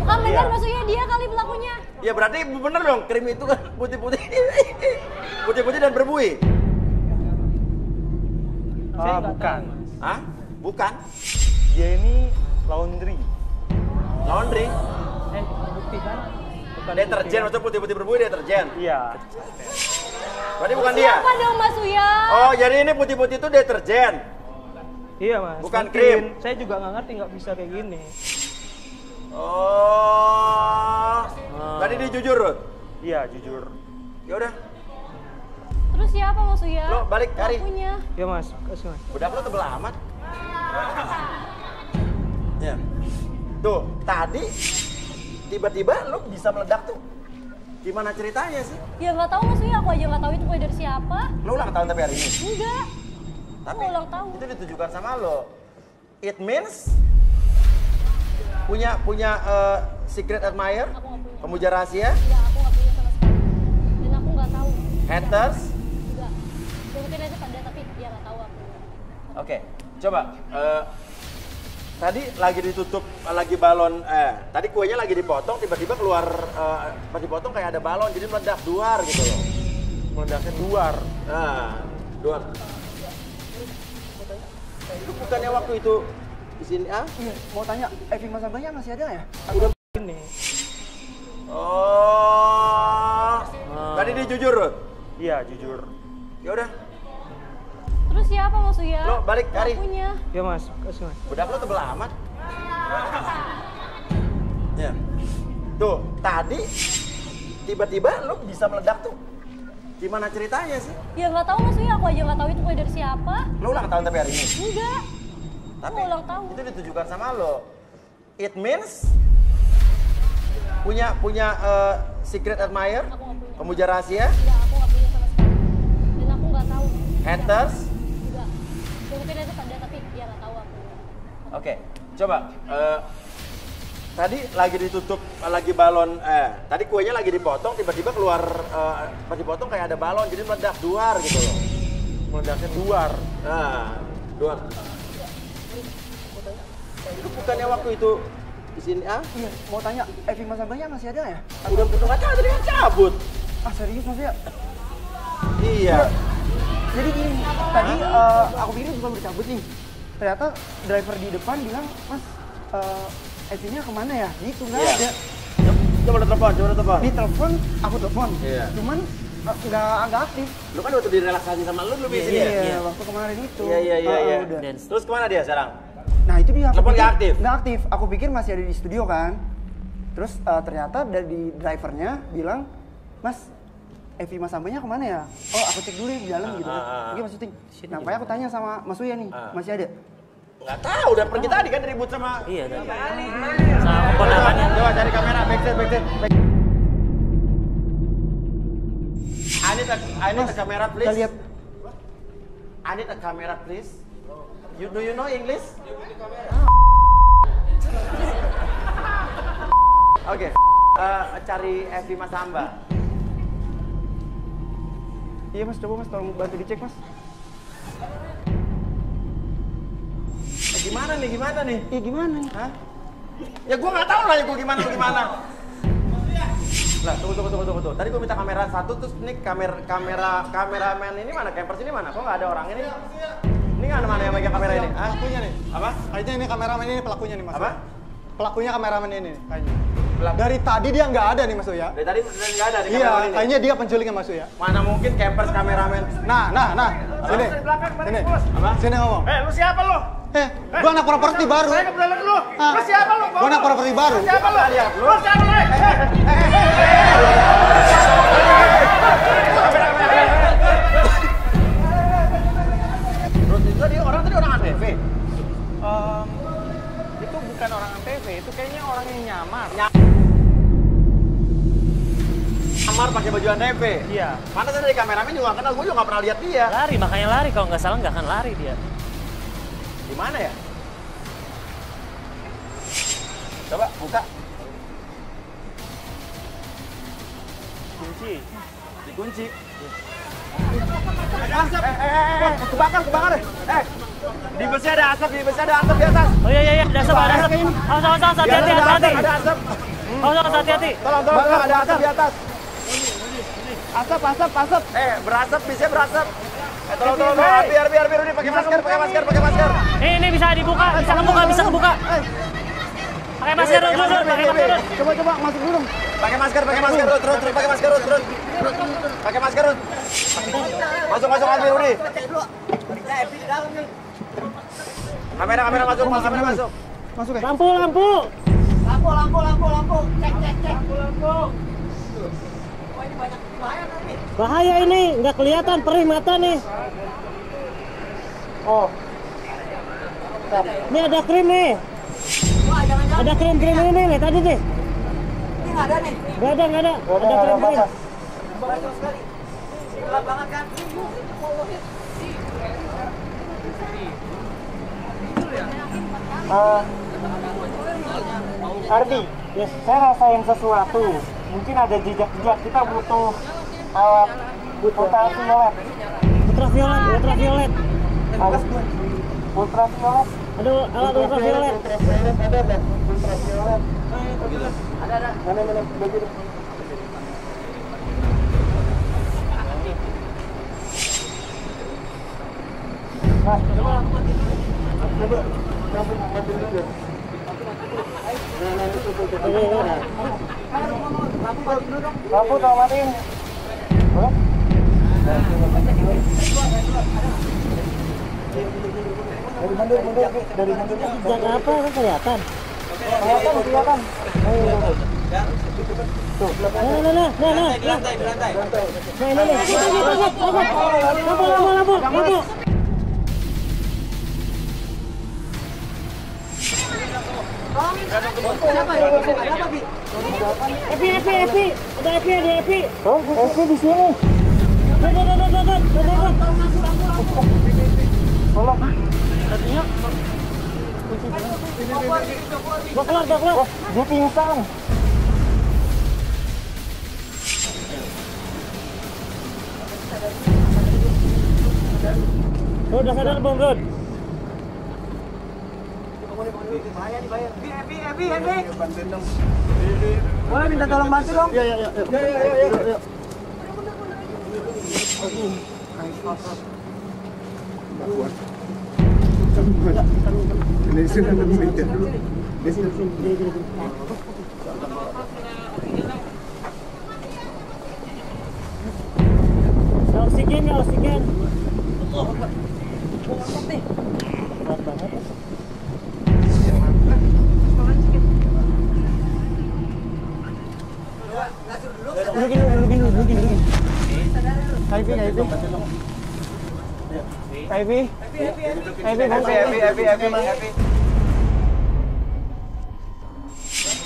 Bukan bener Iya. Mas Uya, dia kali pelakunya. Ya berarti bener dong, krim itu kan putih-putih. <laughs> Putih-putih dan berbuih. Ah, bukan. Hah? Bukan. Dia ini laundry. Laundry. Eh, bukti kan? Bukan Deterjen, maksudnya putih-putih berbuih deterjen. Iya. Berarti bukan dia. Siapa dong Mas Uya? Oh, jadi ini putih-putih itu deterjen. Iya mas. Bukan mungkin. krim. Saya juga nggak ngerti nggak bisa kayak gini. Oh. Tadi dia jujur, Ruth. Iya, jujur. Ya udah, Terus siapa Mas Uya? lo balik cari. Pelakunya. Ya mas, kasih mas. Bedak lo tebel amat. Ya. Tuh, tadi tiba-tiba lo bisa meledak tuh. Gimana ceritanya sih? Ya nggak tahu Mas Uya, aku aja nggak tahu itu kue dari siapa. Lo ulang tahun tapi hari ini. Enggak. Tapi ulang tahun. itu ditujukan sama lo. It means punya punya eh, secret admirer? Aku nggak punya. Pemuja rahasia? Enggak, aku nggak punya sama sekali. Dan aku nggak tahu. Haters? Enggak. Ya, mungkin aja pada tapi dia nggak tahu aku. Oke, coba. eh, tadi lagi ditutup, lagi balon, eh, tadi kuenya lagi dipotong, tiba-tiba keluar, eh, pas dipotong kayak ada balon, jadi meledak duar gitu loh. Meledaknya duar. Nah, duar. Itu bukannya waktu itu di sini, ah? Iya, mau tanya, Evi Mas Abahnya masih ada ya? Udah. Ini. Oh, tadi dia jujur? Iya, jujur. Ya udah, Terus siapa maksudnya? lo balik cari. Punya. Ya mas, kasih mas. Bedak lo tebel amat. Ya. Tuh, tadi tiba-tiba lo bisa meledak tuh. Gimana ceritanya sih? Ya nggak tahu maksudnya aku aja nggak tahu itu kue dari siapa. Lo ulang tahun tapi hari ini? Enggak. Tapi Aku ulang tahun. itu ditujukan sama lo. It means punya punya eh, secret admirer? Aku nggak punya. Pemuja rahasia? Enggak, aku nggak punya sama sekali. Dan aku nggak tahu. Haters? Oke, coba. eh, tadi lagi ditutup, lagi balon, eh, tadi kuenya lagi dipotong, tiba-tiba keluar, eh, pas dipotong kayak ada balon, jadi meledak duar gitu loh. Meledaknya duar. Nah, duar. Itu bukannya waktu itu di sini, ah? Iya, mau tanya, Evi Mas Abahnya masih ada ya? Udah udah nggak tadi kan cabut. Ah serius Mas ya? Iya. Jadi gini, tadi eh, aku pikir bukan bercabut nih. Ternyata driver di depan bilang, Mas, eh Evinya ke mana ya? Gitu, nggak Iya. ada. Coba udah telepon, coba udah telepon. Di telepon, aku telepon. Iya. Cuman eh, nggak nggak aktif. Lu kan waktu direlaksasi sama lu, lu di sini Iya, ya? waktu kemarin itu. Iya, iya, iya. Ah, iya. udah. Terus ke mana dia sekarang? Nah itu dia. Telepon nggak aktif? Nggak aktif. Aku pikir masih ada di studio kan. Terus eh, ternyata dari drivernya bilang, Mas, Evi Mas Sambanya ke mana ya? Oh aku cek dulu ya di dalam gitu kan. ah, ah. Oke Mas syuting. Nah, makanya aku tanya sama Mas Uya nih, Ah. masih ada? Nggak tahu, udah pergi tadi kan ribut sama... Iya, tadi. Sama keponakannya. Coba cari kamera, backstage, backstage. back- I need a, I need a camera, please. Kita lihat. I need a camera, please. You, do you know English? <laughs> Oke, eh, cari Evi Mas Hamba. Iya Mas, coba Mas tolong bantu dicek Mas. Eh, gimana nih, gimana nih? Iya gimana nih? Hah? Ya gua nggak tahu lah ya gua gimana, lu gimana. Lah, tunggu, tunggu, tunggu, tunggu, tunggu. Tadi gua minta kamera satu, terus ini kamera, kamera, kameramen ini mana? Campers ini mana? Kok nggak ada orang ini? Ini nggak ada mana yang megang kamera ini? Ah, Pelakunya nih. apa? Kayaknya ini kameramen ini pelakunya nih mas. Apa? Pelakunya kameramen ini kayaknya. Dari tadi dia nggak ada nih mas Uya. Dari tadi nggak ada di Iya, kameramen ini. kayaknya dia penculiknya mas Uya. Mana mungkin campers kameramen? Nah, nah, nah. Sini. Sini. Apa? Sini ngomong. Eh, lu siapa lu? Eh, gua anak properti baru. Saya kebetulan lu. Ah. Lu siapa lu? Gua anak properti baru. Siapa lu? Lihat lu. Lu siapa lu? Eh, eh, eh, Terus itu dia orang tadi orang ATV. Em, kayaknya orang yang nyamar. Kamar pakai baju ATV. Iya. Mana tadi kameramen juga kenal, gue juga nggak pernah lihat dia. Lari, makanya lari. Kalau nggak salah nggak akan lari dia. Di mana ya? Coba buka. Kunci. Dikunci. Ah, eh, eh, eh, eh, kebakar, kebakar. Eh, di busnya ada asap, di busnya ada asap di atas. Oh iya iya iya, ada asap, ada asap. Awas awas awas, Di hati-hati, atas ada hati-hati. asap, ada asap. Awas awas, hati-hati. Tolong, tolong, tolong, ada asap di atas. Asap, asap, asap. Eh, berasap, bisa berasap. Eh, tolong, tolong, tolong. Biar, biar, biar, udah pakai masker, pakai masker, pakai masker. Ini ini bisa dibuka, bisa kebuka, bisa kebuka. Pakai masker dulu, dulu, pakai masker dulu. Coba coba masuk dulu. Pakai masker, pakai masker, terus, terus, terus, pakai masker, terus, terus. Pakai masker, terus. Masuk, masuk, masuk, Udi. Kamera, kamera masuk, masuk, kamera masuk. Masuk ya. Lampu, lampu. Bahaya ini, nggak kelihatan perih mata nih. Oh, Ini ada krim nih. Ada krim-krim ini nih tadi nih. Nggak ada, nggak ada. udah Ada ada krim-krim. apa-apa. Eh, Ardi, saya rasain sesuatu. Mungkin ada jejak-jejak. Kita butuh alat ultraviolet. Ultraviolet, ultraviolet. Alat ultraviolet. Aduh, alat ultraviolet. Ultraviolet ada? Ultraviolet. Ada ada. Mana mana bagi. Nah, coba. Coba. Lampu tawarin. Boleh? Dari dari mundur. Apa kan kelihatan? Kelihatan, kelihatan. Nah, nah, nah, nah, nah. Nah. Epi, Epi, Epi. Ada Epi, ada Epi. Oh, Evi di sini. Tolong. Tadinya. Oh, pingsan. Oh, udah sadar belum, Bro? Boleh minta tolong bantu dong? Iya, iya, iya. Iya, iya, iya. Aduh, kuat. Ini sini dulu Oh, dulu. Oh, sini sini. Ya, ya Berat banget. Happy, happy, happy! happy happy happy happy happy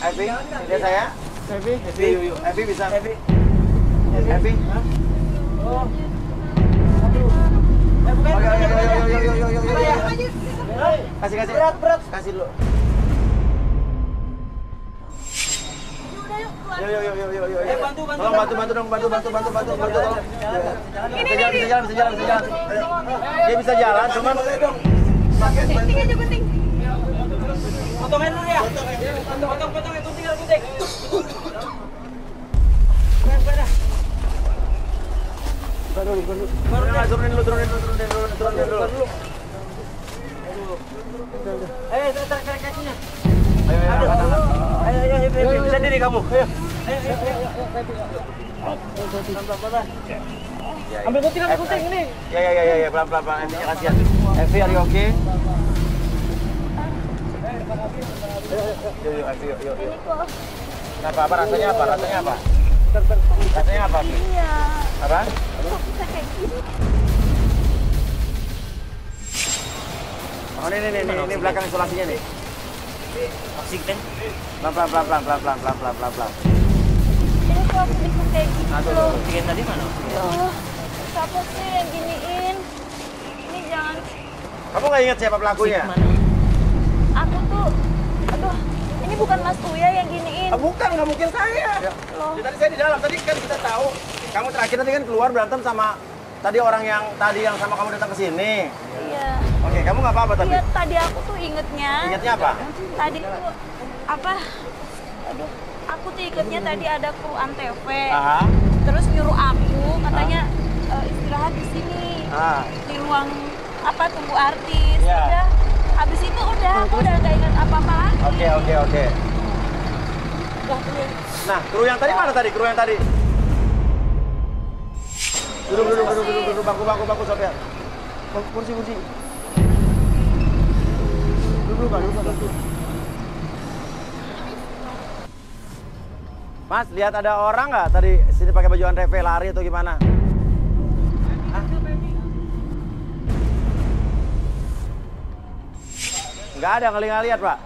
happy happy saya. happy happy bisa. happy happy Kasih kasih. Berat berat. Kasih lo Yuk, yuk, yuk, yuk, yuk. Eh, bantu, bantu. Tolong bantu, bantu dong, bantu, bantu, bantu, bantu, bantu, tolong. Bisa jalan, bisa jalan, bisa jalan, bisa jalan. Dia bisa jalan, cuman Gunting aja gunting. Potongin dulu ya. Potong, potong, gunting, gunting. turunin dulu, turunin dulu, turunin dulu, turunin dulu, turunin dulu. Eh, tarik, tarik kakinya. Ayo, ayo, angkat. Ayo, ayo, ayo, ayo, bisa diri kamu. Ayo. Ambil gunting, ambil gunting ini. Ya, ya, ya, ya, pelan, pelan, pelan. Evi, kasihan. Evi, are you okay? Yuk, yuk, Evi, yuk, yuk, yuk. Kenapa, apa, rasanya apa, rasanya apa? Rasanya apa? Iya. Apa? Oh, ini, ini, ini, ini belakang isolasinya nih. Oksigen. Pelan, pelan, pelan, pelan, pelan, pelan, pelan, pelan, pelan, pelan. Ini kok aku bisa kayak gitu tuh. Oksigen tadi mana? Oh, siapa sih yang giniin? Ini jangan. Kamu nggak ingat siapa pelakunya? Aku tuh, aduh, ini bukan Mas Uya yang giniin. Ah, bukan, nggak mungkin saya. Loh. Ya, tadi saya di dalam, tadi kan kita tahu. Kamu terakhir tadi kan keluar berantem sama tadi orang yang tadi yang sama kamu datang ke sini. Iya. Oke, kamu nggak apa-apa tapi. Iya, tadi aku tuh ingetnya. Ingatnya apa? Tadi tuh apa? Aduh, aku tuh ingetnya tadi ada kru antv. Aha. Terus nyuruh aku katanya eh, istirahat di sini. Ah. Di ruang apa tunggu artis. Iya. Udah. Habis itu udah aku udah nggak ingat apa-apa lagi. Oke, oke, oke. Nah, kru yang tadi mana tadi? Kru yang tadi? Duduk, duduk, duduk, duduk, duduk, bangku, bangku, bangku. Bangku, Kursi, kursi. Duduk, Pak, duduk, duduk. Mas, lihat ada orang nggak tadi sini pakai baju Antv lari atau gimana? Nggak ada, nggak lihat, Pak.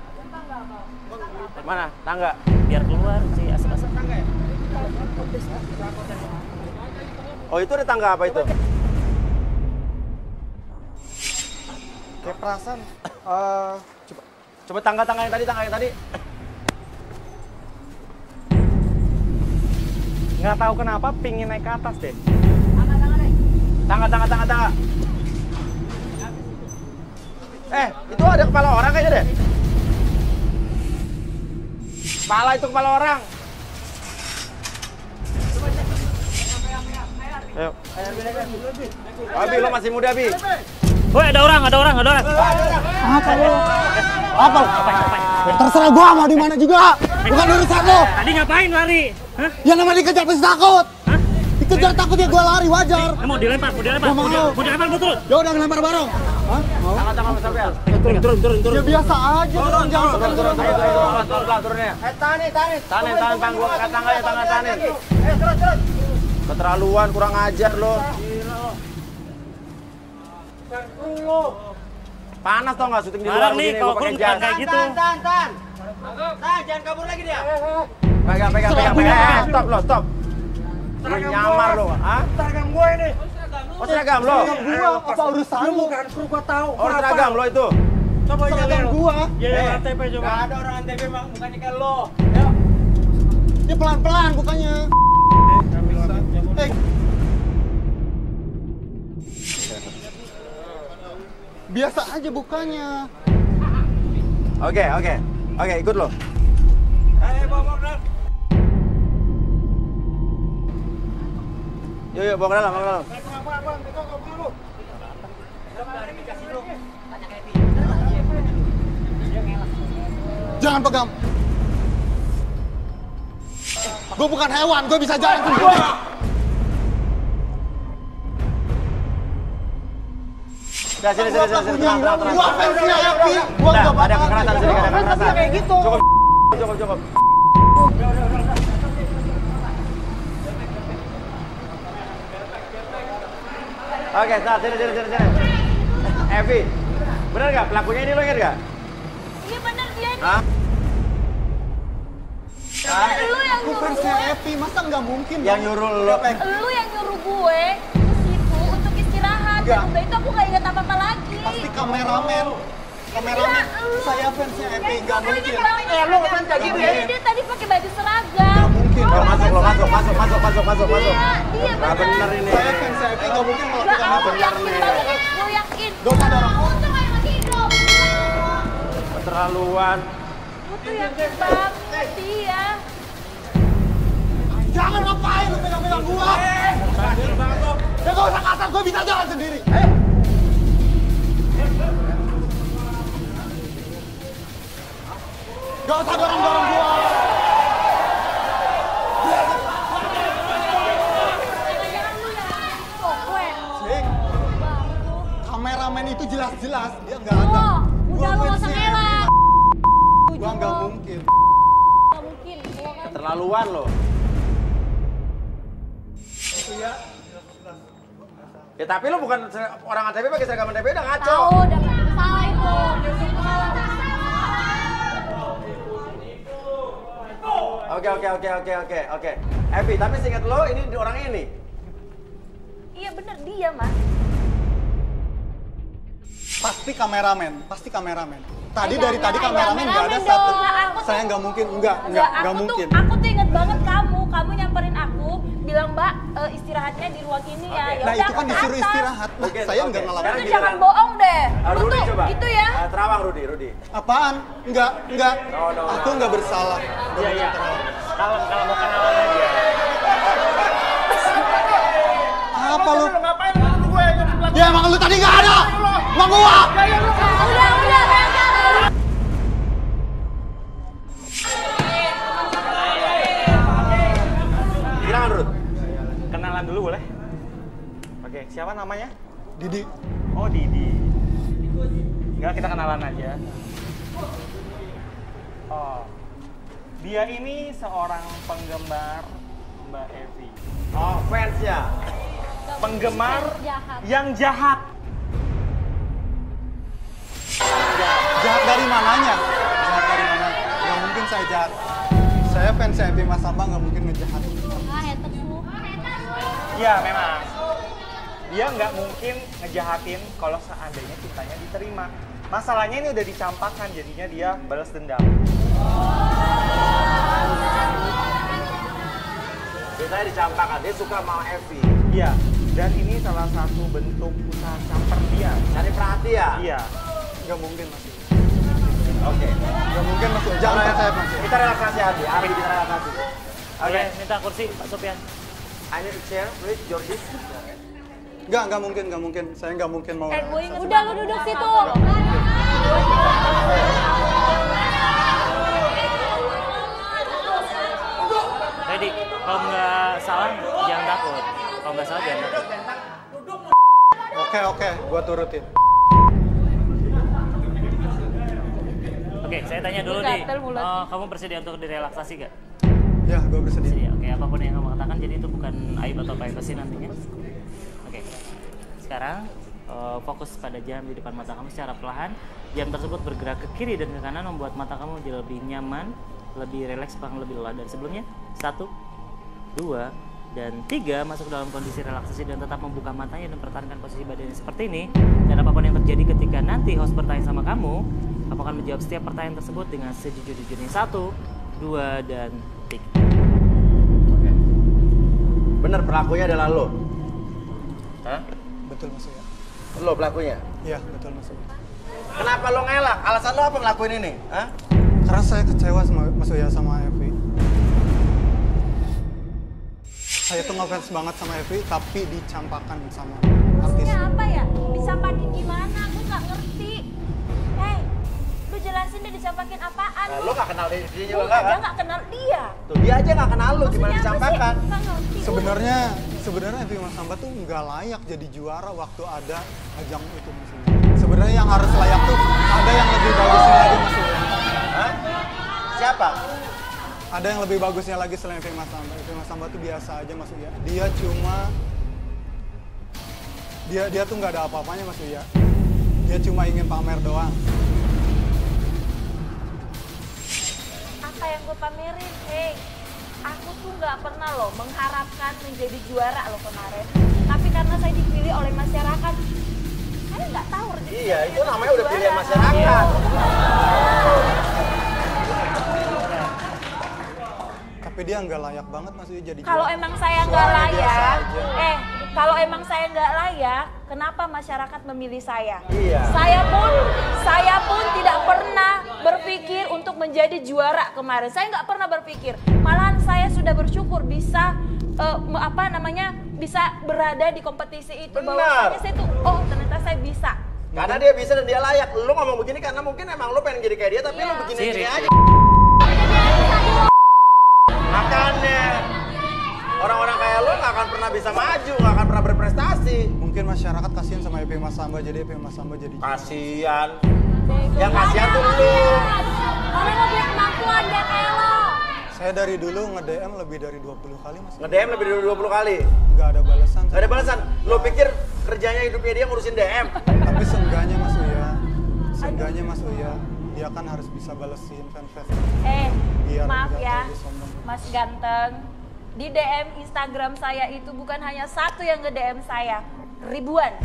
Mana? Tangga? Biar keluar si asap-asap. Oh, itu ada tangga apa itu? Kayak perasaan, eh, coba Coba tangga-tangga yang tadi, tangga yang tadi. Nggak tahu kenapa pingin naik ke atas deh. Tangga, tangga, tangga, tangga. Eh, itu ada kepala orang kayaknya deh. Kepala itu kepala orang. Ayo. Abi, lo masih muda, Bi. Woi, ada orang, ada orang, ada orang. Apa lo? Apa? Terserah gua mau di mana juga. Bukan urusan lo. Tadi ngapain lari? Hah? Ya namanya dikejar pasti takut. Dikejar takut ya gua lari wajar. Eh, mau dilempar, mau dilempar. Mau. Mau dilempar, mau turun. Ya udah ngelempar bareng. Hah? Mau? Tangan-tangan sampai ya. Turun, turun, turun, turun. Ya biasa aja dong, jangan Turun, turun, turun, turun, turun, turun, turun, turunnya. Eh, tanin, tanin. Tanin, tanin, tanin, gua angkat tangannya, tangan tanin. Keterlaluan, kurang ajar lo. Panas tau nggak syuting di luar nih, kalau jas. kayak gitu. Tan, tan. Tan, jangan kabur lagi dia. Pegang, pegang, pegang, pegang. Eh, stop lo, stop. Lu nyamar lo, ah? Seragam gue ini. Oh seragam lo? Gua apa urusan lu? Bukan kru gua tahu. Oh seragam lo itu? Coba Seragam gua. Ya, Eh, ya, ATP coba. Gak ada orang ATV bang, bukannya kayak lo. Ini pelan-pelan bukannya. Eh. Biasa aja bukannya. Oke, oke. Oke, ikut lo. Yuk, yuk, bawa ke dalam, bawa ke dalam. Jangan pegang. Gue bukan hewan, gue bisa jalan sendiri. Udah, sini, sini, sini, sini. Gua fansnya Epi. Gua Udah, nggak ada bakal- kekerasan sini, ada kekerasan. kayak gitu. Cukup, cukup, cukup. Oke, start, sini, sini, sini, sini. Evi, bener nggak pelakunya ini lo inget nggak? Iya bener dia nih. Hah? Hah? Lu yang Gue nyuruh fansnya gue. Epi, masa nggak mungkin? Yang nyuruh lo. Lu yang nyuruh gue ke situ untuk istirahat. Enggak. Dan udah itu aku gak ingat apa-apa lagi. Pasti kameramen. Kameramen. Enggak, lu. Saya fansnya Epi, nggak mungkin. Eh, lu ngefans kayak gitu ya? Dia tadi pakai baju seragam. Mungkin. Lo masuk, lo masuk, masuk, masuk, masuk, masuk, masuk. Iya, iya bener. bener ini. Saya fansnya Epi, nggak mungkin Gak, melakukan aku itu. yakin banget. Gue yakin. Gak lagi hidup. Keterlaluan. Gue tuh yakin banget dia. Jangan ngapain lu pegang-pegang gua. Ya gak usah kasar, gua bisa jalan sendiri. Eh. Gak usah dorong-dorong gua. Kameramen itu jelas-jelas dia nggak ada. Oh, Gua udah lu gak usah. Gua nggak mungkin. Gak mungkin. Gua kan Keterlaluan lo. Ya tapi lo bukan orang ATP pakai seragam ATP udah ngaco. tahu udah salah itu. Oke oke oke oke oke oke. Evi, tapi singkat lo ini di- orang ini. Iya bener dia mas. Pasti kameramen, pasti kameramen. Tadi Ay, dari tadi kameramen nggak ada satu. Aku Saya nggak mungkin, enggak, enggak, Enggak, nggak aku mungkin. tuh aku tuh inget banget kamu, kamu nyamperin aku, bilang Mbak eh, istirahatnya di ruang ini ya. Oke. Ya Nah itu kan disuruh atas. istirahat. Nah, Oke, saya nggak ngelakuin. Sekarang Lu jangan bohong deh. Ah, Lu Rudi tuh coba. gitu ya. Ah, terawang Rudi, Rudi. Apaan? Enggak, enggak. No, no, Aku no. nggak bersalah. Iya, iya. Kalau kalau mau kenalan aja. Apa lu? Ya emang lu tadi nggak ada. Emang gua. Udah, udah. Silakan Rud. Kenalan dulu boleh? Oke, siapa namanya? Didi. Oh, Didi. Enggak, kita kenalan aja. Oh. Dia ini seorang penggemar Mbak Evi. Oh, fans ya. Penggemar Jahat. yang jahat. Dari mananya? Jahat dari mana? Nggak mungkin saya jahat. Saya fans Epi Mas Samba nggak mungkin ngejahat. Ah, lu. Iya, memang. Dia nggak mungkin ngejahatin kalau seandainya cintanya diterima. Masalahnya ini udah dicampakkan, jadinya dia balas dendam. Biasanya dicampakkan, dia suka sama Evi. Iya, dan ini salah satu bentuk usaha camper dia. Cari perhatian. Iya. Nggak mungkin Mas. Oke. Nggak mungkin Mas. Jangan percaya Mas. Kita relaksasi hati, Abi kita relaksasi. Oke, minta kursi Pak Sofian. I need a chair, please, Georgie. Nggak, nggak mungkin, nggak mungkin. Saya nggak mungkin mau. Eh, gue inget Udah lu duduk situ. Ready, kalau nggak salah jangan takut. Kalau nggak salah jangan takut. Oke, oke, gua turutin. Oke, saya tanya dulu nih. Eh, kamu bersedia untuk direlaksasi gak? Ya, gua bersedia. Bersedia. Oke, apa pun yang kamu katakan jadi itu bukan aib atau privacy nantinya. Oke. Sekarang eh, fokus pada jam di depan mata kamu secara perlahan. Jam tersebut bergerak ke kiri dan ke kanan membuat mata kamu jadi lebih nyaman, lebih rileks, bahkan lebih lelah dari sebelumnya. Satu, dua, dan tiga masuk dalam kondisi relaksasi dan tetap membuka matanya dan pertahankan posisi badannya seperti ini. Dan apa pun yang terjadi ketika nanti host bertanya sama kamu, kamu akan menjawab setiap pertanyaan tersebut dengan sejujur-jujurnya. Satu, dua, dan tiga. Bener, pelakunya adalah lo. Hah? Betul Mas ya. Lo pelakunya? Iya, betul Mas. Kenapa lo ngelak? Alasan lo apa ngelakuin ini? Hah? Karena saya kecewa sama Mas Uya sama Evi. Saya tuh ngefans banget sama Evi, tapi dicampakkan sama artis. Maksudnya apa ya? Dicampakin gimana? Aku nggak ngerti. Hei, lu jelasin deh dicampakin apaan? Nah, lo gak kenal dia, Gue juga nggak aja kan? nggak kenal dia. Tuh, dia aja gak kenal lo, gimana Maksudnya? Nggak ngerti. Sebenarnya sebenarnya Evi Mas Samba tuh nggak layak jadi juara waktu ada ajang itu Mas Uya. Sebenarnya yang harus layak tuh ada yang lebih bagusnya lagi. Hah? Siapa? Ada yang lebih bagusnya lagi selain Mas Samba. Mas Samba tuh biasa aja Mas Uya. Dia cuma dia dia tuh nggak ada apa-apanya Mas Uya. Dia cuma ingin pamer doang. Apa yang gue pamerin? Hei, aku tuh nggak pernah loh mengharapkan menjadi juara loh kemarin. Tapi karena saya dipilih oleh masyarakat, saya nggak tahu rezeki Iya, itu namanya udah pilihan masyarakat. Tapi dia nggak layak banget Mas Uya jadi Kalau emang saya nggak layak, eh kalau emang saya nggak layak, kenapa masyarakat memilih saya? Iya. Saya pun, saya pun tidak pernah berpikir untuk menjadi juara kemarin. Saya nggak pernah berpikir. Malahan saya sudah bersyukur bisa me- apa namanya bisa berada di kompetisi itu. Benar. Bahwasanya saya tuh, oh ternyata saya bisa. Karena dia bisa dan dia layak. Lo ngomong begini karena mungkin emang lo pengen jadi kayak dia, tapi lo Iya. begini-gini Sirik. aja. Makanya orang-orang kayak lo gak akan pernah bisa maju, gak akan pernah berprestasi. Mungkin masyarakat kasihan sama Evi Mas Samba jadi Evi Mas Samba jadi. Kasian. Yang kasihan tuh lo. Orang lebih kemampuan dia kayak lo. Saya dari dulu nge-DM lebih dari 20 kali Mas. Nge-DM lebih dari 20 kali. Nggak ada balasan. Gak ada balasan. Lo pikir kerjanya hidupnya dia ngurusin DM? Tapi seenggaknya Mas Uya, seenggaknya Mas Uya, dia kan harus bisa balesin fanfest. Eh, Biar maaf nggak ya, sombong. Mas Ganteng. Di DM Instagram saya itu bukan hanya satu yang nge-DM saya, ribuan.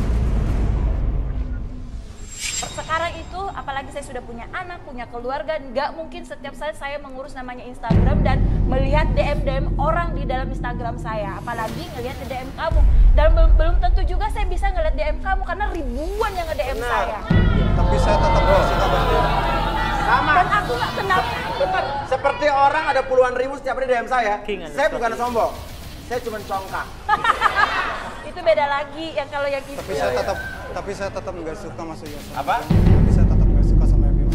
Sekarang itu, apalagi saya sudah punya anak, punya keluarga, nggak mungkin setiap saat saya mengurus namanya Instagram dan melihat DM-DM orang di dalam Instagram saya. Apalagi ngelihat DM kamu. Dan belum, belum tentu juga saya bisa ngeliat DM kamu karena ribuan yang nge-DM saya. Tapi saya tetap kasih kabar. Sama. Dan aku nggak kenal. Seperti orang ada puluhan ribu setiap hari DM saya. King Saya bukan king. sombong. Saya cuma congkak. <laughs> itu beda lagi yang kalau yang itu. Tapi Iya, saya iya. tetap tapi saya tetap nggak suka Mas Uya. sama Apa? Tapi saya tetap nggak suka sama Evi.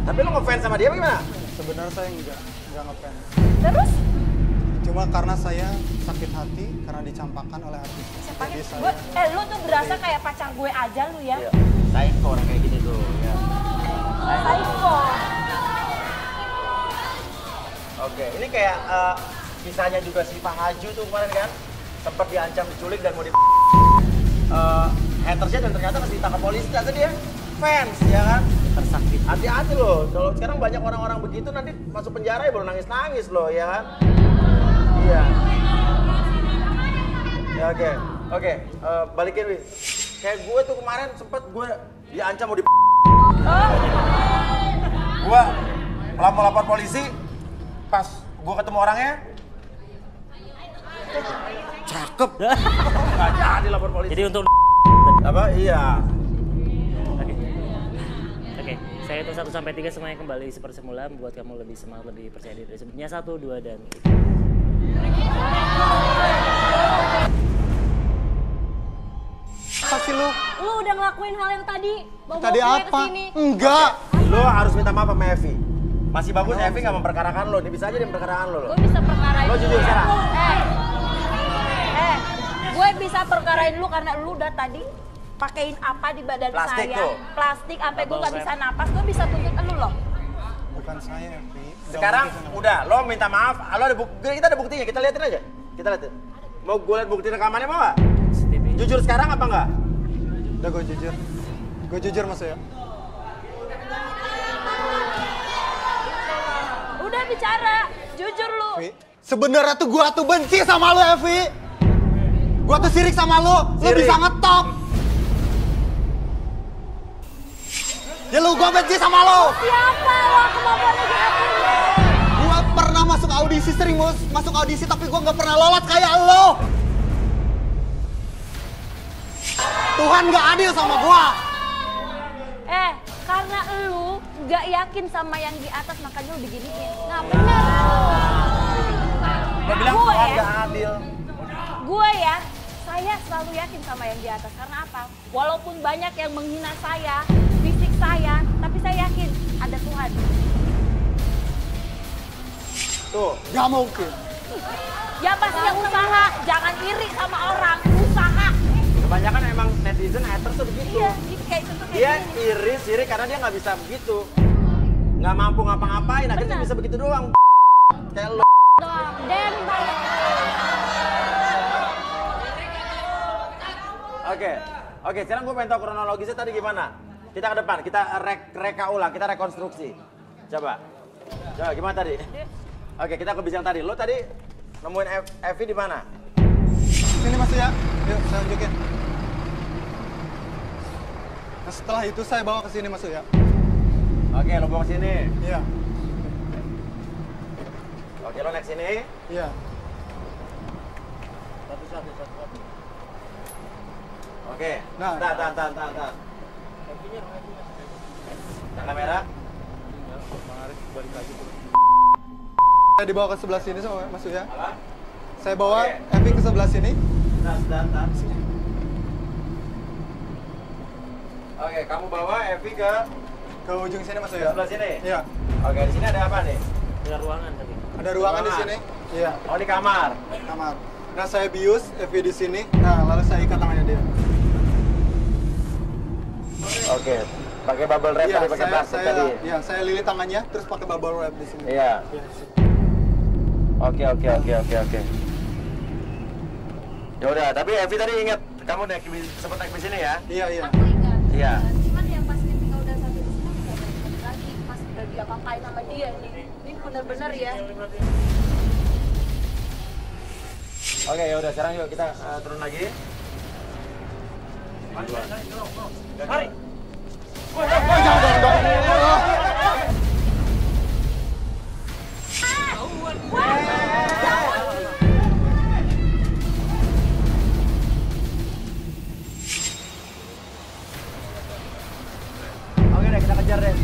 Tapi lo ngefans sama dia gimana? Sebenarnya saya nggak nggak ngefans. Terus Cuma karena saya sakit hati karena dicampakkan oleh artis. Jadi saya gue, eh lu tuh berasa kayak pacar gue aja lu ya. Iya. Psycho orang kayak gini tuh. Oke, ini kayak eh, kisahnya juga si Pak Haju tuh kemarin kan sempat diancam diculik dan mau di eh, hatersnya dan ternyata masih ditangkap polisi ternyata dia fans ya kan? Tersakiti. hati-hati loh kalau sekarang banyak orang-orang begitu nanti masuk penjara ya baru nangis-nangis loh ya kan? Iya. Ya oke. Oke eh, balikin Wi kayak gue tuh kemarin sempet gue Dia ancam mau di Gua lapor lapor polisi, pas gua ketemu orangnya, cakep. Gak jadi lapor polisi. Jadi untuk Apa? Iya. Oke. Oke, saya hitung 1 sampai 3 semuanya kembali seperti semula membuat kamu lebih semangat, lebih percaya diri. Sebelumnya 1 2 dan Apa sih lu? Lu udah ngelakuin hal yang tadi. Bawa Tadi apa? ke sini. Enggak. Lo harus minta maaf sama Evi. Masih bagus Evi nggak memperkarakan lo. Dia bisa aja dia memperkarakan lo. Gue bisa perkarain Lo jujur sekarang. Eh, eh, gue bisa perkarain lu karena lu udah tadi pakein apa di badan Plastik saya. tuh. Plastik sampai gue nggak bisa napas. Gue bisa tuntut lu loh. Bukan saya, Evi. Sekarang udah, lo minta maaf. Lo ada bukti, kita ada buktinya. Kita liatin aja. Kita liatin. Mau gue liat bukti rekamannya mau nggak? Jujur sekarang apa enggak? Udah gue jujur. Gue jujur mas ya. Udah bicara, jujur lu. Sebenarnya tuh gua tuh benci sama lu, Evi. Gua tuh sirik sama lu. Lu Sirik. bisa ngetok. Ya lu gua benci sama lu. Siapa lo aku lu? Gua pernah masuk audisi sering mus, masuk audisi tapi gua nggak pernah lolos kayak lo. Tuhan nggak adil sama gua. Eh, karena lu gak yakin sama yang di atas makanya lu beginiin. Nah bener. Lo bilang Gue Tuhan ya. nggak adil. Gue ya, saya selalu yakin sama yang di atas. Karena apa? Walaupun banyak yang menghina saya, fisik saya, tapi saya yakin ada Tuhan. Tuh. Gak mungkin. Ya pastinya usaha, jangan iri sama orang, usaha. Kebanyakan emang netizen haters tuh begitu. Iya, ini kayak Dia iri, sirik karena dia nggak bisa begitu. Nggak mampu ngapa-ngapain, akhirnya bisa begitu doang. Kayak lo. doang. Dan banyak. Oke, oke. Sekarang gue pengen tahu kronologisnya tadi gimana. Kita ke depan, kita rek reka ulang, kita rekonstruksi. Coba, coba gimana tadi? Oke, kita ke bincang tadi. Lo tadi nemuin Ev- Evi di mana? Sini mas ya. Yuk saya tunjukin. Nah setelah itu saya bawa ke sini mas ya. Oke, lo bawa sini. Iya. Oke, lo naik sini. Iya. Satu, satu, satu, satu. Oke, Nah. tahan, tahan, tahan, tahan, tahan. Yang kamera. Saya dibawa ke sebelah sini sama Mas ya. Apa? Saya bawa. Evi ke sebelah sini. Tahan, tahan, tahan. Oke, kamu bawa Evi ke Ke ujung sini Mas ke ya. sebelah sini. Iya. Oke, di sini ada apa nih? Ada ruangan tadi. Ada ruangan di Ruangan. sini. Iya. Oh, di kamar. Kamar. Nah saya bius Evi di sini. Nah lalu saya ikat tangannya dia. Oke, pakai bubble wrap Iya, tadi, pakai plastik saya, tadi. iya, saya lilit tangannya, terus pakai bubble wrap di sini. Iya. Oke, oke, oke, oke, oke. Ya udah, tapi Evi tadi ingat kamu naik sempat naik bis sini ya? Iya, iya. Iya. Cuman yang pas ketika udah sampai di sana udah balik lagi pas udah dia papain sama dia nih. Ini bener-bener ya. Oke, ya udah sekarang yuk kita eh, turun lagi. Mari. Oke deh, kita deh.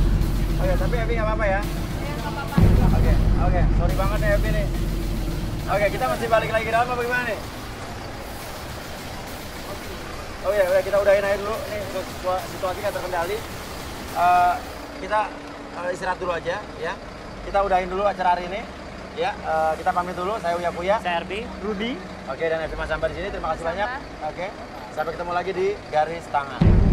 Oke, tapi Evi nggak apa-apa ya? Oke, oke. Sorry banget ya Evi nih. Oke, kita masih balik lagi ke dalam apa gimana nih? Oh iya, udah kita udahin aja dulu. Nih situa- situasi nggak terkendali. Eh, kita eh, istirahat dulu aja, ya. Kita udahin dulu acara hari ini. Ya, eh, kita pamit dulu. Saya Uya Kuya. Saya Ardi. Rudi. Oke, dan Evi Mas sampai di sini. Terima kasih banyak. Oke, sampai ketemu lagi di garis tangan.